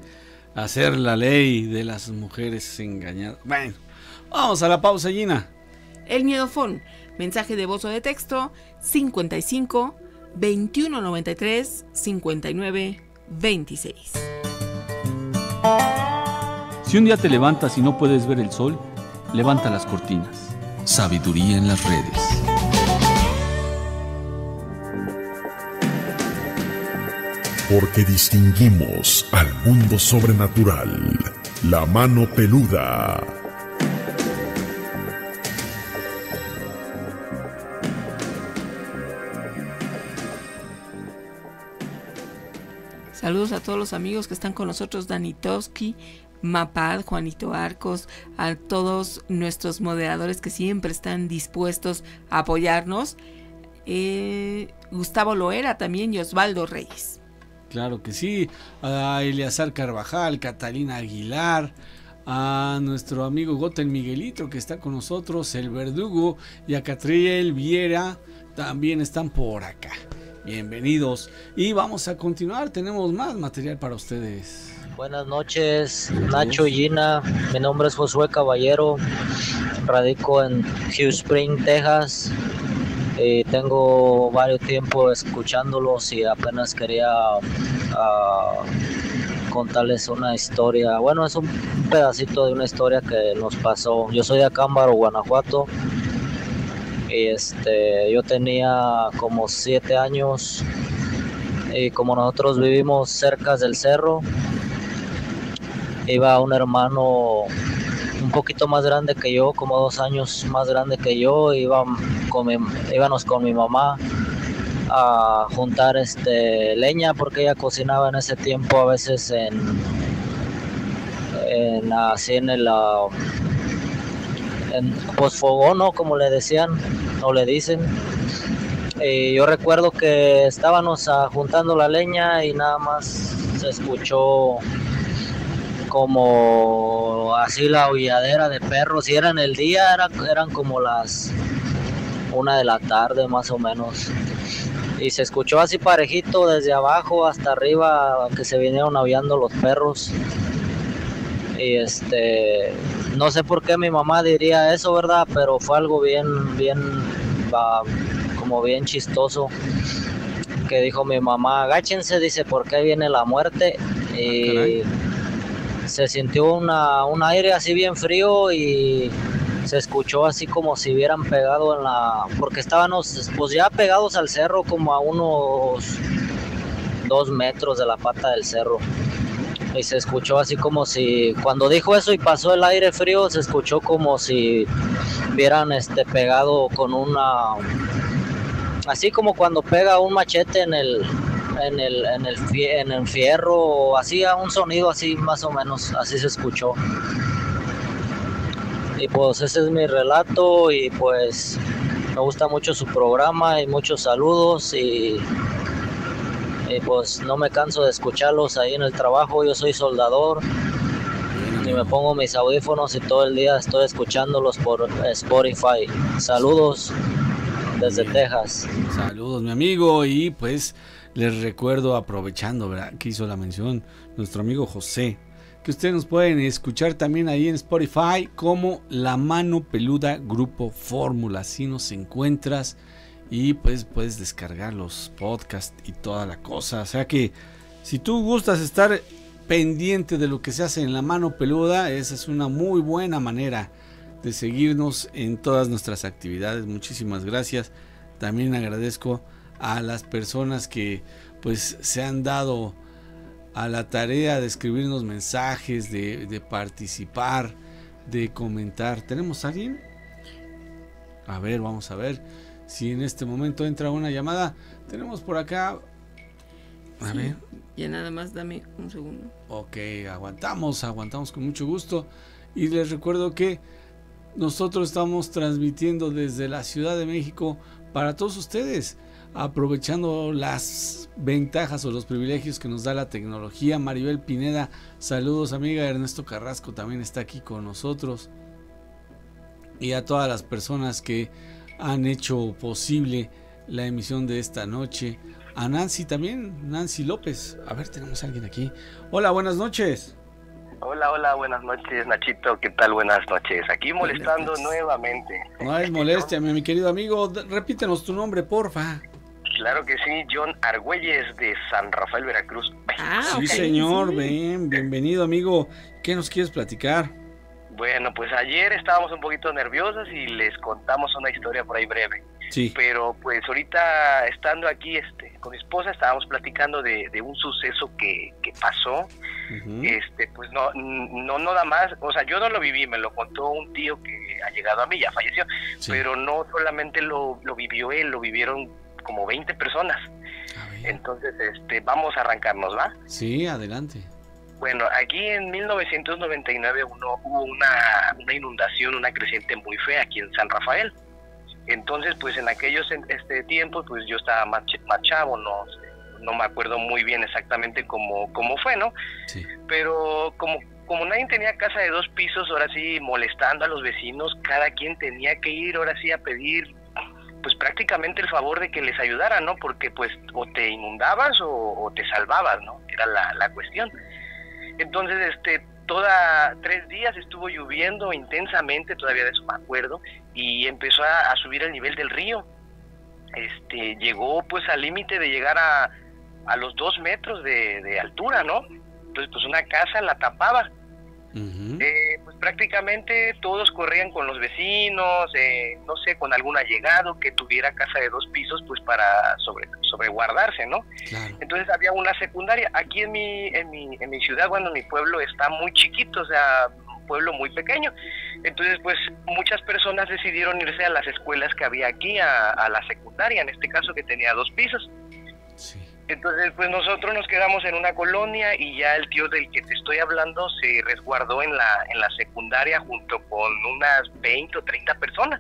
hacer la ley de las mujeres engañadas. Bueno, Vamos a la pausa, Gina. El miedofón. Mensaje de voz o de texto 55 2193 59 26. Si un día te levantas y no puedes ver el sol, levanta las cortinas. Sabiduría en las redes. porque distinguimos al mundo sobrenatural. La mano peluda. Saludos a todos los amigos que están con nosotros, Danitowski, Mapad, Juanito Arcos, a todos nuestros moderadores que siempre están dispuestos a apoyarnos. Eh, Gustavo Loera también y Osvaldo Reyes. Claro que sí, a Eleazar Carvajal, Catalina Aguilar, a nuestro amigo Gotel Miguelito que está con nosotros, el Verdugo y a Catriel Viera también están por acá. Bienvenidos y vamos a continuar, tenemos más material para ustedes. Buenas noches, Nacho y Gina. Mi nombre es Josué Caballero. Radico en Hugh Spring, Texas. Y tengo varios tiempos escuchándolos y apenas quería ah, contarles una historia. Bueno, es un pedacito de una historia que nos pasó. Yo soy de Acámbaro, Guanajuato. Y este, yo tenía como siete años. Y como nosotros vivimos cerca del cerro, iba un hermano un poquito más grande que yo, como dos años más grande que yo, iba con íbamos con mi mamá a juntar este leña porque ella cocinaba en ese tiempo a veces en, en así en el en posfogón, ¿no? como le decían o le dicen y yo recuerdo que estábamos uh, juntando la leña y nada más se escuchó como así la aulladera de perros. Y eran el día, eran, eran como las una de la tarde más o menos. Y se escuchó así parejito desde abajo hasta arriba que se vinieron aullando los perros. Y este, no sé por qué mi mamá diría eso, ¿verdad? Pero fue algo bien, bien, como bien chistoso. Que dijo mi mamá, agáchense, dice, ¿por qué viene la muerte? Y se sintió una, un aire así bien frío y se escuchó así como si hubieran pegado en la... porque estábamos pues ya pegados al cerro como a unos dos metros de la pata del cerro. Y se escuchó así como si, cuando dijo eso y pasó el aire frío, se escuchó como si hubieran este, pegado con una... Así como cuando pega un machete en el, en el, en el, en el fierro, hacía un sonido así más o menos, así se escuchó. Y pues ese es mi relato y pues me gusta mucho su programa y muchos saludos y, y pues no me canso de escucharlos ahí en el trabajo, yo soy soldador y me pongo mis audífonos y todo el día estoy escuchándolos por Spotify. Saludos desde Texas. Saludos mi amigo y pues les recuerdo, aprovechando ¿verdad? que hizo la mención nuestro amigo José, que ustedes nos pueden escuchar también ahí en Spotify como La Mano Peluda Grupo Fórmula. Así nos encuentras y pues puedes descargar los podcasts y toda la cosa. O sea que si tú gustas estar pendiente de lo que se hace en La Mano Peluda, esa es una muy buena manera de seguirnos en todas nuestras actividades. Muchísimas gracias. También agradezco a las personas que pues se han dado a la tarea de escribirnos mensajes, de, participar, de comentar. ¿Tenemos a alguien? A ver, vamos a ver si en este momento entra una llamada. Tenemos por acá. A ver. Ya nada más dame un segundo. Ok, aguantamos, aguantamos con mucho gusto. Y les recuerdo que nosotros estamos transmitiendo desde la Ciudad de México para todos ustedes aprovechando las ventajas o los privilegios que nos da la tecnología. Maribel Pineda, saludos amiga. Ernesto Carrasco también está aquí con nosotros. Y a todas las personas que han hecho posible la emisión de esta noche. A Nancy también, Nancy López. A ver, tenemos a alguien aquí. Hola, buenas noches. Hola, hola, buenas noches, Nachito. ¿Qué tal? Buenas noches. Aquí molestando nuevamente. No es molestia, mi querido amigo. Repítenos tu nombre, porfa. Claro que sí, John Argüelles de San Rafael, Veracruz. Ah, sí, señor, ven, bienvenido amigo. ¿Qué nos quieres platicar? Bueno, pues ayer estábamos un poquito nerviosos y les contamos una historia por ahí breve. Sí. Pero pues ahorita estando aquí este, con mi esposa estábamos platicando de, de un suceso que, que pasó. Este, pues no, no, no da más, o sea, yo no lo viví, me lo contó un tío que ha llegado a mí, ya falleció, pero no solamente lo, lo vivió él, lo vivieron como 20 personas. Entonces, este, vamos a arrancarnos, ¿va? Sí, adelante. Bueno, aquí en 1999 uno, hubo una, una inundación, una creciente muy fea aquí en San Rafael. Entonces, pues en aquellos este tiempos, pues yo estaba más, más chavo, no, no me acuerdo muy bien exactamente cómo, cómo fue, ¿no? Pero como, como nadie tenía casa de dos pisos, ahora sí molestando a los vecinos, cada quien tenía que ir ahora sí a pedir pues prácticamente el favor de que les ayudaran, ¿no? Porque pues o te inundabas o, te salvabas, ¿no? Era la, la cuestión. Entonces, este, toda tres días estuvo lloviendo intensamente, todavía de eso me acuerdo, y empezó a, a subir el nivel del río. Este, llegó pues al límite de llegar a, a los dos metros de, de altura, ¿no? Entonces, pues una casa la tapaba. Eh, pues prácticamente todos corrían con los vecinos, eh, no sé, con algún allegado que tuviera casa de dos pisos, pues para sobre, sobreguardarse, ¿no? Entonces había una secundaria. Aquí en mi, en mi, en mi ciudad, bueno, mi pueblo está muy chiquito, o sea, un pueblo muy pequeño. Entonces, pues muchas personas decidieron irse a las escuelas que había aquí, a, a la secundaria, en este caso que tenía dos pisos. Entonces, pues nosotros nos quedamos en una colonia y ya el tío del que te estoy hablando se resguardó en la, en la secundaria junto con unas 20 o 30 personas.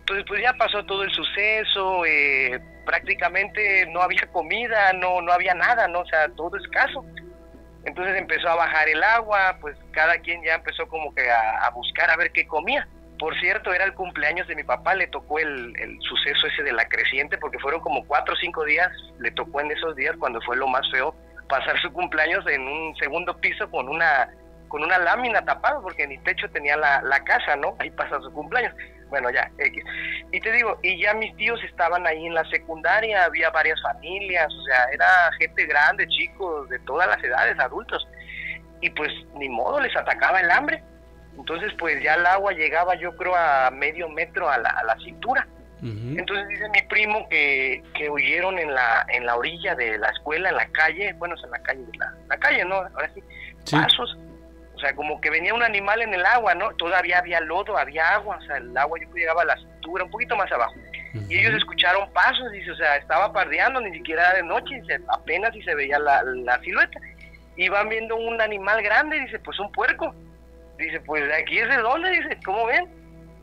Entonces, pues ya pasó todo el suceso, eh, prácticamente no había comida, no, no había nada, ¿no? O sea, todo escaso. Entonces empezó a bajar el agua, pues cada quien ya empezó como que a, a buscar a ver qué comía. Por cierto, era el cumpleaños de mi papá, le tocó el, el suceso ese de la creciente, porque fueron como cuatro o cinco días, le tocó en esos días cuando fue lo más feo, pasar su cumpleaños en un segundo piso con una con una lámina tapada, porque ni techo tenía la, la casa, ¿no? Ahí pasa su cumpleaños. Bueno, ya, X. Y te digo, y ya mis tíos estaban ahí en la secundaria, había varias familias, o sea, era gente grande, chicos, de todas las edades, adultos. Y pues ni modo, les atacaba el hambre. Entonces, pues ya el agua llegaba, yo creo, a medio metro a la, a la cintura. Entonces dice mi primo que, que huyeron en la, en la orilla de la escuela, en la calle, bueno, es en la calle, de la, la calle, ¿no? Ahora sí, pasos. O sea, como que venía un animal en el agua, ¿no? Todavía había lodo, había agua, o sea, el agua yo llegaba a la cintura, un poquito más abajo. Y ellos escucharon pasos, dice, o sea, estaba pardeando, ni siquiera era de noche, dice, apenas si se veía la, la silueta. Y van viendo un animal grande, dice, pues un puerco. Dice, pues aquí es de dónde, dice, ¿cómo ven?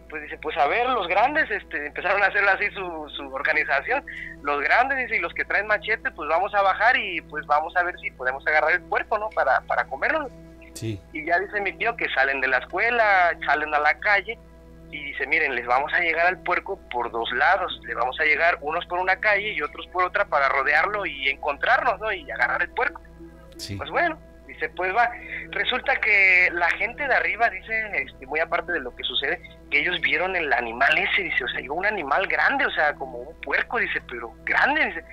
Pues dice, pues a ver, los grandes, este, empezaron a hacer así su, su organización. Los grandes, dice, y los que traen machete, pues vamos a bajar y pues vamos a ver si podemos agarrar el puerco, ¿no? Para, para comerlo. Sí. Y ya dice mi tío que salen de la escuela, salen a la calle y dice, miren, les vamos a llegar al puerco por dos lados. Le vamos a llegar unos por una calle y otros por otra para rodearlo y encontrarnos, ¿no? Y agarrar el puerco. Pues bueno, dice, pues va. Resulta que la gente de arriba dice, este, muy aparte de lo que sucede, que ellos vieron el animal ese, dice, o sea, llegó un animal grande, o sea, como un puerco, dice, pero grande, dice.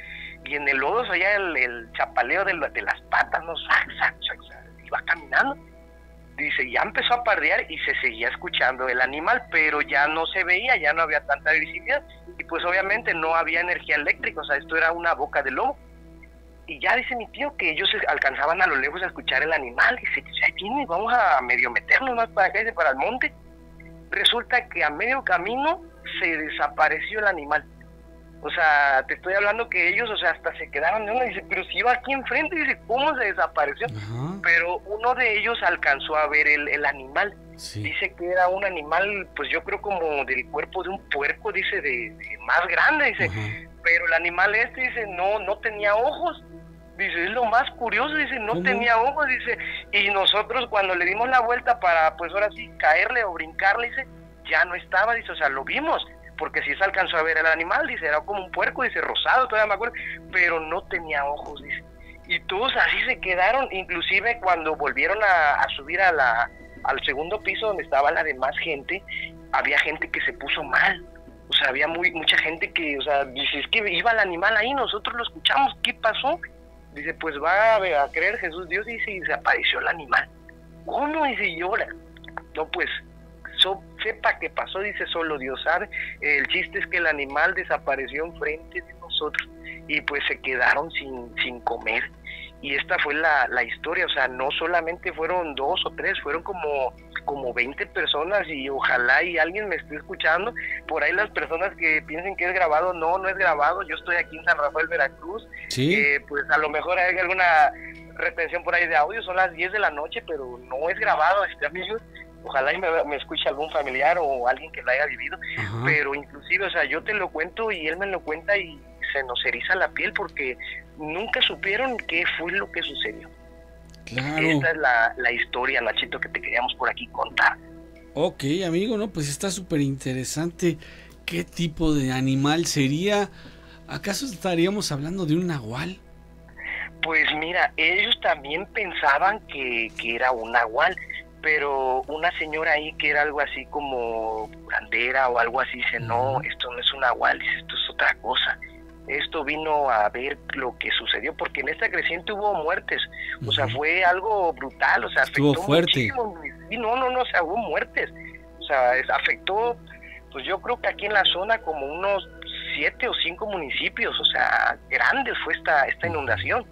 Y en el lodo se oía el, el chapaleo de, la- de las patas, ¿no? Sac, sac, sac, iba caminando. Dice, ya empezó a pardear y se seguía escuchando el animal, pero ya no se veía, ya no había tanta visibilidad. Y pues obviamente no había energía eléctrica, o sea, esto era una boca de lobo. Y ya dice mi tío que ellos alcanzaban a lo lejos a escuchar el animal. Dice, pues ahí viene, vamos a medio meternos más para acá, dice, para el monte. Resulta que a medio camino se desapareció el animal. O sea, te estoy hablando que ellos, o sea, hasta se quedaron, ¿no? dice, pero si iba aquí enfrente, dice, ¿cómo se desapareció? Pero uno de ellos alcanzó a ver el, el animal. Dice que era un animal, pues yo creo como del cuerpo de un puerco, dice, de, de más grande, dice. Pero el animal este, dice, no, no tenía ojos. Dice, es lo más curioso, dice, no tenía ojos, dice. Y nosotros cuando le dimos la vuelta para, pues ahora sí, caerle o brincarle, dice, ya no estaba, dice, o sea, lo vimos. Porque sí se alcanzó a ver el animal, dice, era como un puerco, dice, rosado, todavía me acuerdo, pero no tenía ojos, dice. Y todos así se quedaron, inclusive cuando volvieron a, a subir a la, al segundo piso donde estaba la demás gente, había gente que se puso mal. O sea, había muy mucha gente que, o sea, dice, es que iba el animal ahí, nosotros lo escuchamos, ¿qué pasó? Dice, pues va a, creer Jesús Dios, dice, y desapareció el animal. ¿Cómo? Dice, llora. No, pues, so- sepa qué pasó, dice solo Dios sabe. El chiste es que el animal desapareció enfrente de nosotros y pues se quedaron sin, sin comer. Y esta fue la, la historia, o sea, no solamente fueron dos o tres, fueron como, como 20 personas y ojalá y alguien me esté escuchando. Por ahí las personas que piensen que es grabado, no, no es grabado. Yo estoy aquí en San Rafael, Veracruz. Sí. Eh, pues a lo mejor hay alguna retención por ahí de audio, son las 10 de la noche, pero no es grabado, este amigos. Ojalá y me, me escuche algún familiar o alguien que lo haya vivido. Pero inclusive, o sea, yo te lo cuento y él me lo cuenta y se nos eriza la piel porque nunca supieron qué fue lo que sucedió. Claro. Esta es la, la historia, Nachito, que te queríamos por aquí contar. Ok, amigo, no, pues está súper interesante. ¿Qué tipo de animal sería? ¿Acaso estaríamos hablando de un nahual? Pues mira, ellos también pensaban que, que era un nahual, pero una señora ahí que era algo así como bandera o algo así dice, no, esto no es un nahual, dice, esto es otra cosa. Esto vino a ver lo que sucedió, porque en esta creciente hubo muertes, o sea, fue algo brutal, o sea, Estuvo afectó fuerte. muchísimo. Sí, no, no, no, o sea, hubo muertes, o sea, afectó, pues yo creo que aquí en la zona como unos siete o cinco municipios, o sea, grandes fue esta, esta inundación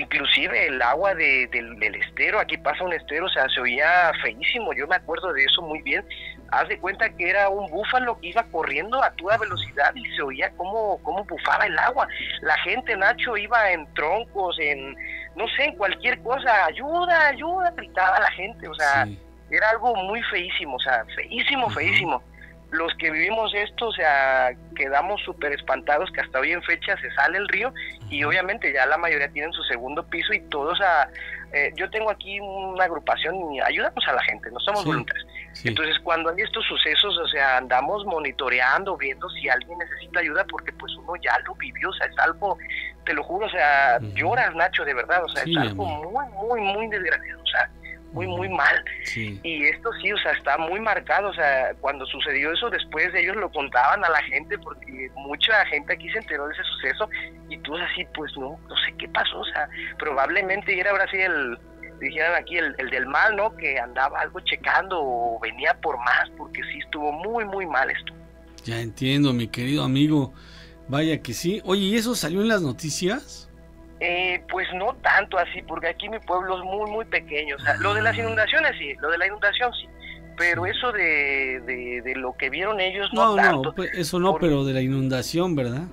inclusive el agua de- del, del estero, aquí pasa un estero, o sea, se oía feísimo, yo me acuerdo de eso muy bien. Haz de cuenta que era un búfalo que iba corriendo a toda velocidad y se oía cómo, cómo bufaba el agua. La gente, Nacho, iba en troncos, en, no sé, en cualquier cosa, ayuda, ayuda, gritaba la gente, o sea, era algo muy feísimo, o sea, feísimo, feísimo. Los que vivimos esto, o sea, quedamos súper espantados que hasta hoy en fecha se sale el río y obviamente ya la mayoría tienen su segundo piso y todos a... eh, yo tengo aquí una agrupación y ayudamos a la gente, no somos Sí, voluntarios. Entonces cuando hay estos sucesos, o sea, andamos monitoreando, viendo si alguien necesita ayuda porque pues uno ya lo vivió, o sea, es algo, te lo juro, o sea, lloras Nacho, de verdad, o sea, Sí, es algo muy, muy, muy desgraciado, o sea, muy, muy mal. Sí. Y esto sí, o sea, está muy marcado, o sea, cuando sucedió eso después ellos lo contaban a la gente porque mucha gente aquí se enteró de ese suceso y tú así, pues no, no sé qué pasó, o sea, probablemente era sí el, dijeran aquí, el, el del mal, ¿no? Que andaba algo checando o venía por más porque sí estuvo muy, muy mal esto. Ya entiendo, mi querido amigo. Vaya que sí. Oye, ¿y eso salió en las noticias? Eh, pues no tanto así, porque aquí mi pueblo es muy, muy pequeño. O sea, lo de las inundaciones sí, lo de la inundación sí, pero eso de, de, de lo que vieron ellos no, No, tanto. no, pues eso no, pero de la inundación, ¿verdad?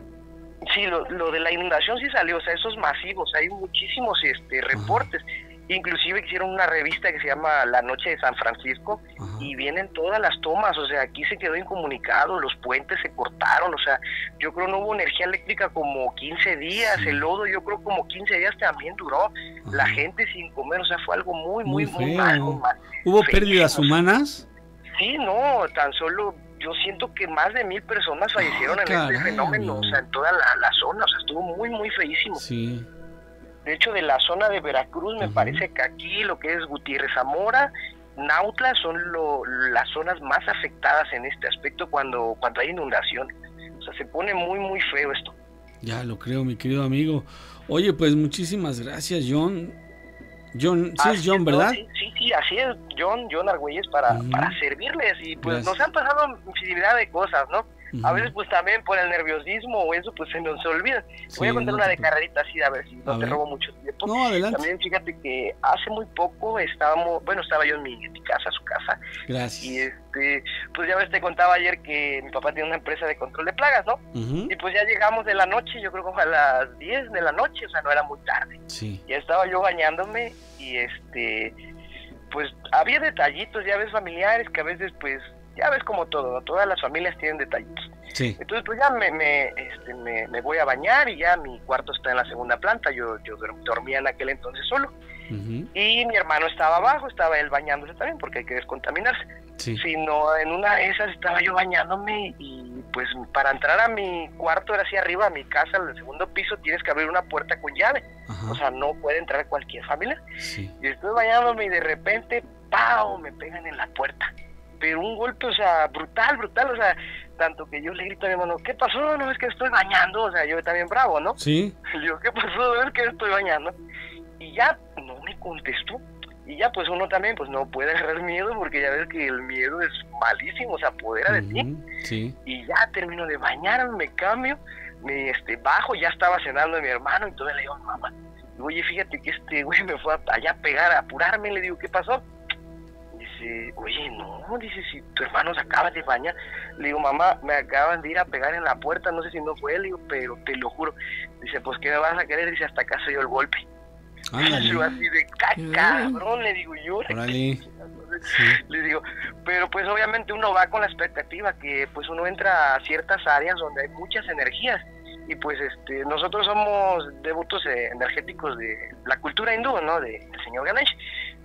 Sí, lo, lo de la inundación sí salió, o sea, esos masivos, hay muchísimos este, reportes. Inclusive hicieron una revista que se llama La Noche de San Francisco y vienen todas las tomas, o sea, aquí se quedó incomunicado, los puentes se cortaron, o sea, yo creo no hubo energía eléctrica como 15 días, el lodo yo creo como 15 días también duró, la gente sin comer, o sea, fue algo muy, muy, Muy muy, mal, muy feo. mal. ¿Hubo pérdidas humanas? Sí, no, tan solo yo siento que más de mil personas fallecieron en caray, este fenómeno, o sea, en toda la, la zona, o sea, estuvo muy, muy feísimo. Sí. De hecho, de la zona de Veracruz, me parece que aquí lo que es Gutiérrez Zamora, Nautla son lo- las zonas más afectadas en este aspecto cuando, cuando hay inundaciones. O sea, se pone muy, muy feo esto. Ya lo creo, mi querido amigo. Oye, pues muchísimas gracias, John. John, sí es John. ¿verdad? Sí, sí, sí, así es, John, John Argüelles, para, para servirles. Y pues Gracias. nos han pasado infinidad de cosas, ¿no? A veces pues también por el nerviosismo o eso pues se nos olvida. Voy a contar una de carrerita así, a ver si no A te ver. robo mucho tiempo. No, adelante. También fíjate que hace muy poco estábamos, bueno, estaba yo en mi, en mi casa, su casa, Gracias. y este, pues ya ves, te contaba ayer que mi papá tiene una empresa de control de plagas, ¿no? Y pues ya llegamos de la noche, yo creo que a las 10 de la noche, o sea, no era muy tarde. Sí. Ya estaba yo bañándome y este, pues había detallitos, ya ves, familiares que a veces pues, ya ves como todo, ¿no? todas las familias tienen detallitos. Sí. Entonces pues ya me, me, este, me, me voy a bañar y ya mi cuarto está en la segunda planta, yo, yo dormía en aquel entonces solo. Y mi hermano estaba abajo, estaba él bañándose también porque hay que descontaminarse. Sí. Sino en una de esas estaba yo bañándome y pues para entrar a mi cuarto era así arriba, a mi casa, al segundo piso, tienes que abrir una puerta con llave. O sea, no puede entrar cualquier familia. Sí. Y estoy bañándome y de repente, ¡pau! me pegan en la puerta. Pero un golpe, o sea, brutal, brutal, o sea, tanto que yo le grito a mi hermano, ¿qué pasó? No es que estoy bañando, o sea, yo también bravo, ¿no? Sí. Y yo, ¿qué pasó? Es que estoy bañando. Y ya no me contestó. y ya pues uno también pues no puede agarrar miedo porque ya ves que el miedo es malísimo, se apodera de ti. Sí. Y ya termino de bañarme, me cambio, me este bajo, ya estaba cenando mi hermano y todavía le digo mamá, oye, fíjate que este güey me fue allá a pegar, a apurarme, le digo, ¿qué pasó? Dice, oye, no, dice, si tu hermano se acaba de bañar. Le digo, mamá, me acaban de ir a pegar en la puerta, no sé si no fue él, le digo, pero te lo juro. Dice, pues, ¿qué me vas a querer? Dice, hasta acá se dio el golpe. Yo así de "Ca- cabrón, le digo yo. Le digo, pero pues obviamente uno va con la expectativa que pues uno entra a ciertas áreas donde hay muchas energías y pues este nosotros somos devotos eh, energéticos de la cultura hindú, ¿no? De, del señor Ganesh.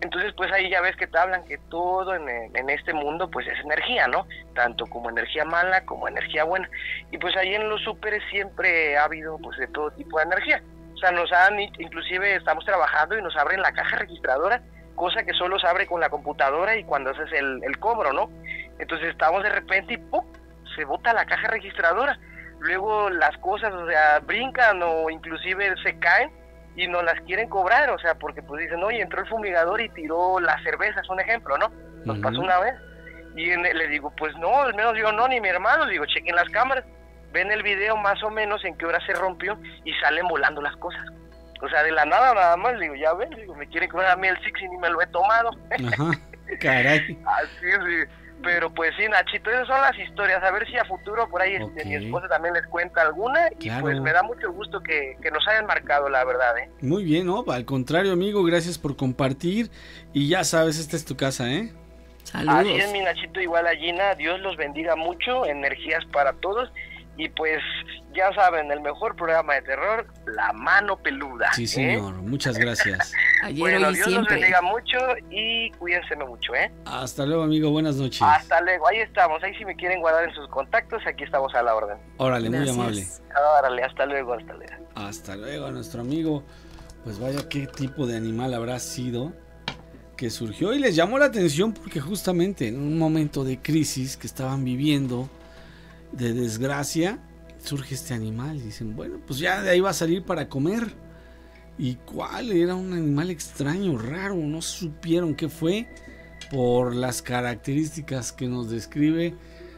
Entonces pues ahí ya ves que te hablan que todo en, este mundo pues es energía, ¿no? Tanto como energía mala como energía buena. Y pues ahí en los súperes siempre ha habido pues de todo tipo de energía. O sea, nos han, inclusive estamos trabajando y nos abren la caja registradora, cosa que solo se abre con la computadora y cuando haces el, el cobro, ¿no? Entonces estamos de repente y ¡pum! se bota la caja registradora. Luego las cosas, o sea, brincan o inclusive se caen y no las quieren cobrar, o sea, porque pues dicen, oye, entró el fumigador y tiró la cerveza, es un ejemplo, ¿no? Nos pasó una vez. Y en- le digo, pues no, al menos yo no, ni mi hermano, le digo, chequen las cámaras, ven el video más o menos en qué hora se rompió y salen volando las cosas. O sea, de la nada nada más, le digo, ya ven, le digo, me quieren cobrar a mí el Six y ni me lo he tomado. Ajá. Caray. Así es, sí. Pero pues sí, Nachito, esas son las historias. A ver si a futuro por ahí este, mi esposa también les cuenta alguna. Y pues me da mucho gusto que, que nos hayan marcado, la verdad, ¿eh? Muy bien, ¿no? Al contrario, amigo, gracias por compartir. Y ya sabes, esta es tu casa, ¿eh? Así es, mi Nachito, igual a Gina. Dios los bendiga mucho. Energías para todos. Y pues, ya saben, el mejor programa de terror, La Mano Peluda. Sí, ¿eh? señor. Muchas gracias. Bueno, Dios los bendiga mucho y cuídense mucho, ¿eh? Hasta luego, amigo. Buenas noches. Hasta luego. Ahí estamos. Ahí si me quieren guardar en sus contactos, aquí estamos a la orden. Órale, muy amable. Órale, hasta luego, hasta luego. Hasta luego, nuestro amigo. Pues vaya, qué tipo de animal habrá sido que surgió y les llamó la atención porque justamente en un momento de crisis que estaban viviendo, de desgracia, surge este animal. Y dicen, bueno, pues ya de ahí va a salir para comer. ¿Y cuál? Era un animal extraño, raro, no supieron qué fue por las características que nos describe.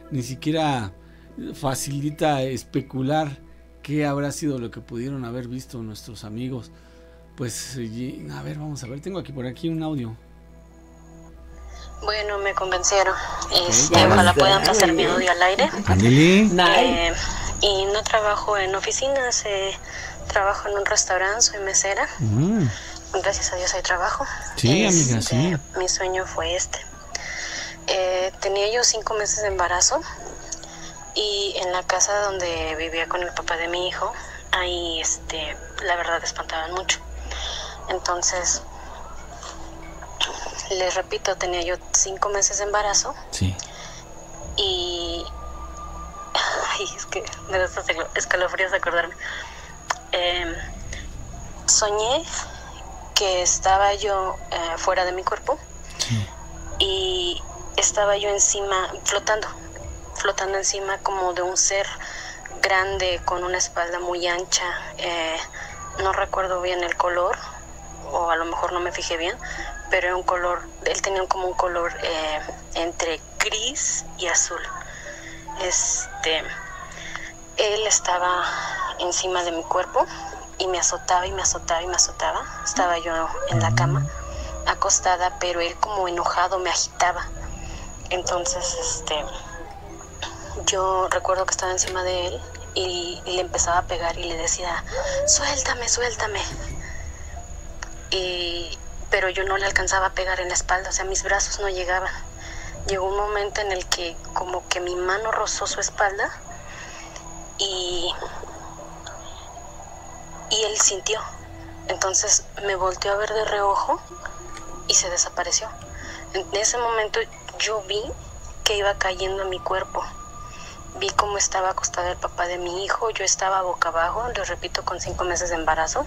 Ni siquiera facilita especular qué habrá sido lo que pudieron haber visto nuestros amigos. Pues, a ver, vamos a ver, tengo aquí por aquí un audio. Bueno, me convencieron. Este, ojalá puedan pasar mi audio al aire. Eh, y no trabajo en oficinas, eh, trabajo en un restaurante, soy mesera. Mm, Gracias a Dios hay trabajo. Sí, amiga, Este, sí. Mi sueño fue este. Eh, tenía yo cinco meses de embarazo y en la casa donde vivía con el papá de mi hijo, ahí este, la verdad espantaban mucho. Entonces, les repito, tenía yo cinco meses de embarazo Sí. y ay, es que me da escalofríos acordarme. Em, soñé que estaba yo eh, fuera de mi cuerpo y estaba yo encima, flotando, flotando encima como de un ser grande con una espalda muy ancha. eh, no recuerdo bien el color, o a lo mejor no me fijé bien, pero era un color, él tenía como un color eh, entre gris y azul. Este, él estaba encima de mi cuerpo y me azotaba y me azotaba y me azotaba. Estaba yo en la cama, acostada, pero él como enojado me agitaba. Entonces, este, yo recuerdo que estaba encima de él y, y le empezaba a pegar y le decía, suéltame, suéltame. Y, pero yo no le alcanzaba a pegar en la espalda, o sea, mis brazos no llegaban. Llegó un momento en el que como que mi mano rozó su espalda y, y él sintió. Entonces me volteó a ver de reojo y se desapareció. En ese momento yo vi que iba cayendo en mi cuerpo. Vi cómo estaba acostado el papá de mi hijo, yo estaba boca abajo, les repito, con cinco meses de embarazo.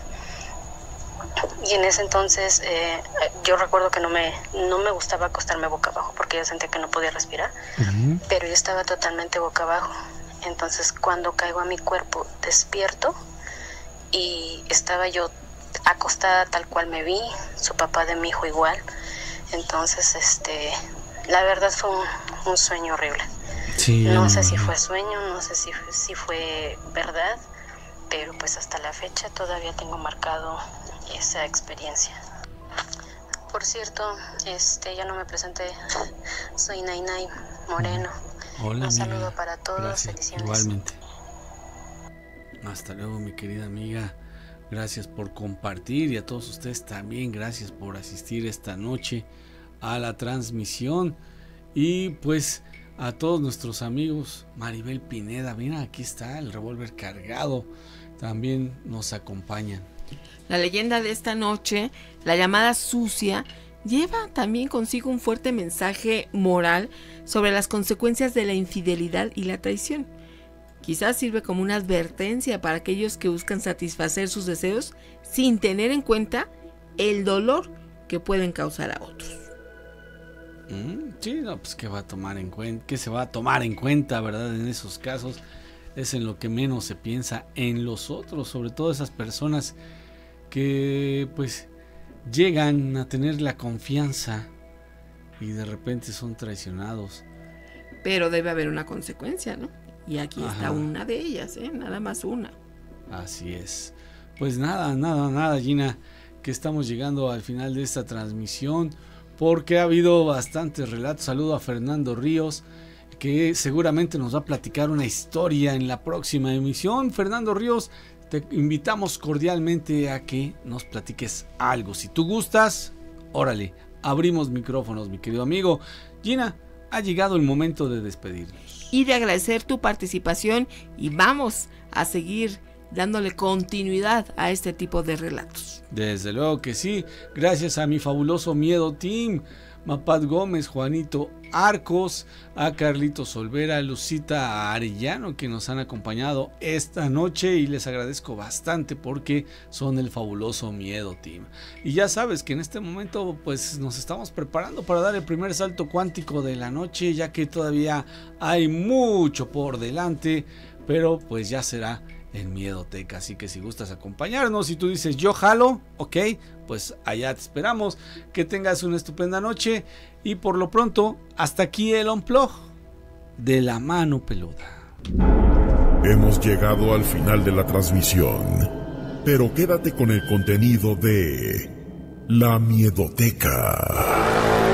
Y en ese entonces eh, yo recuerdo que no me, no me gustaba acostarme boca abajo porque yo sentía que no podía respirar, pero yo estaba totalmente boca abajo. Entonces cuando caigo a mi cuerpo despierto y estaba yo acostada tal cual me vi, su papá de mi hijo igual, Entonces, este, la verdad fue un, un sueño horrible. Sí, no sé si fue sueño, no sé si, si fue verdad, pues hasta la fecha todavía tengo marcado esa experiencia. Por cierto, este, ya no me presenté, soy Nainai Moreno. Hola, Un saludo amiga. para todos, Gracias. Igualmente. Hasta luego, mi querida amiga. Gracias por compartir y a todos ustedes también gracias por asistir esta noche a la transmisión. Y pues a todos nuestros amigos, Maribel Pineda, mira, aquí está el revólver cargado. También nos acompañan. La leyenda de esta noche, la llamada sucia, lleva también consigo un fuerte mensaje moral sobre las consecuencias de la infidelidad y la traición. Quizás sirve como una advertencia para aquellos que buscan satisfacer sus deseos sin tener en cuenta el dolor que pueden causar a otros. Mm, sí, no, pues que va a tomar en cuenta, que se va a tomar en cuenta, ¿verdad? En esos casos es en lo que menos se piensa en los otros, sobre todo esas personas que pues llegan a tener la confianza y de repente son traicionados. Pero debe haber una consecuencia, ¿no? Y aquí Ajá. está una de ellas, ¿eh? Nada más una. Así es. Pues nada, nada, nada, Gina, que estamos llegando al final de esta transmisión porque ha habido bastantes relatos. Saludo a Fernando Ríos, que seguramente nos va a platicar una historia en la próxima emisión. Fernando Ríos, te invitamos cordialmente a que nos platiques algo. Si tú gustas, órale, abrimos micrófonos, mi querido amigo. Gina, ha llegado el momento de despedirnos. Y de agradecer tu participación y vamos a seguir dándole continuidad a este tipo de relatos. Desde luego que sí, gracias a mi fabuloso Miedo Team, Mapat Gómez, Juanito Arcos, a Carlito Solvera, Lucita Arellano que nos han acompañado esta noche y les agradezco bastante porque son el fabuloso Miedo Team. Y ya sabes que en este momento pues nos estamos preparando para dar el primer salto cuántico de la noche ya que todavía hay mucho por delante, pero pues ya será en Miedoteca. Así que si gustas acompañarnos y tú dices yo jalo, ok, pues allá te esperamos. Que tengas una estupenda noche y por lo pronto, hasta aquí el Unplug de la mano peluda. Hemos llegado al final de la transmisión, pero quédate con el contenido de La Miedoteca.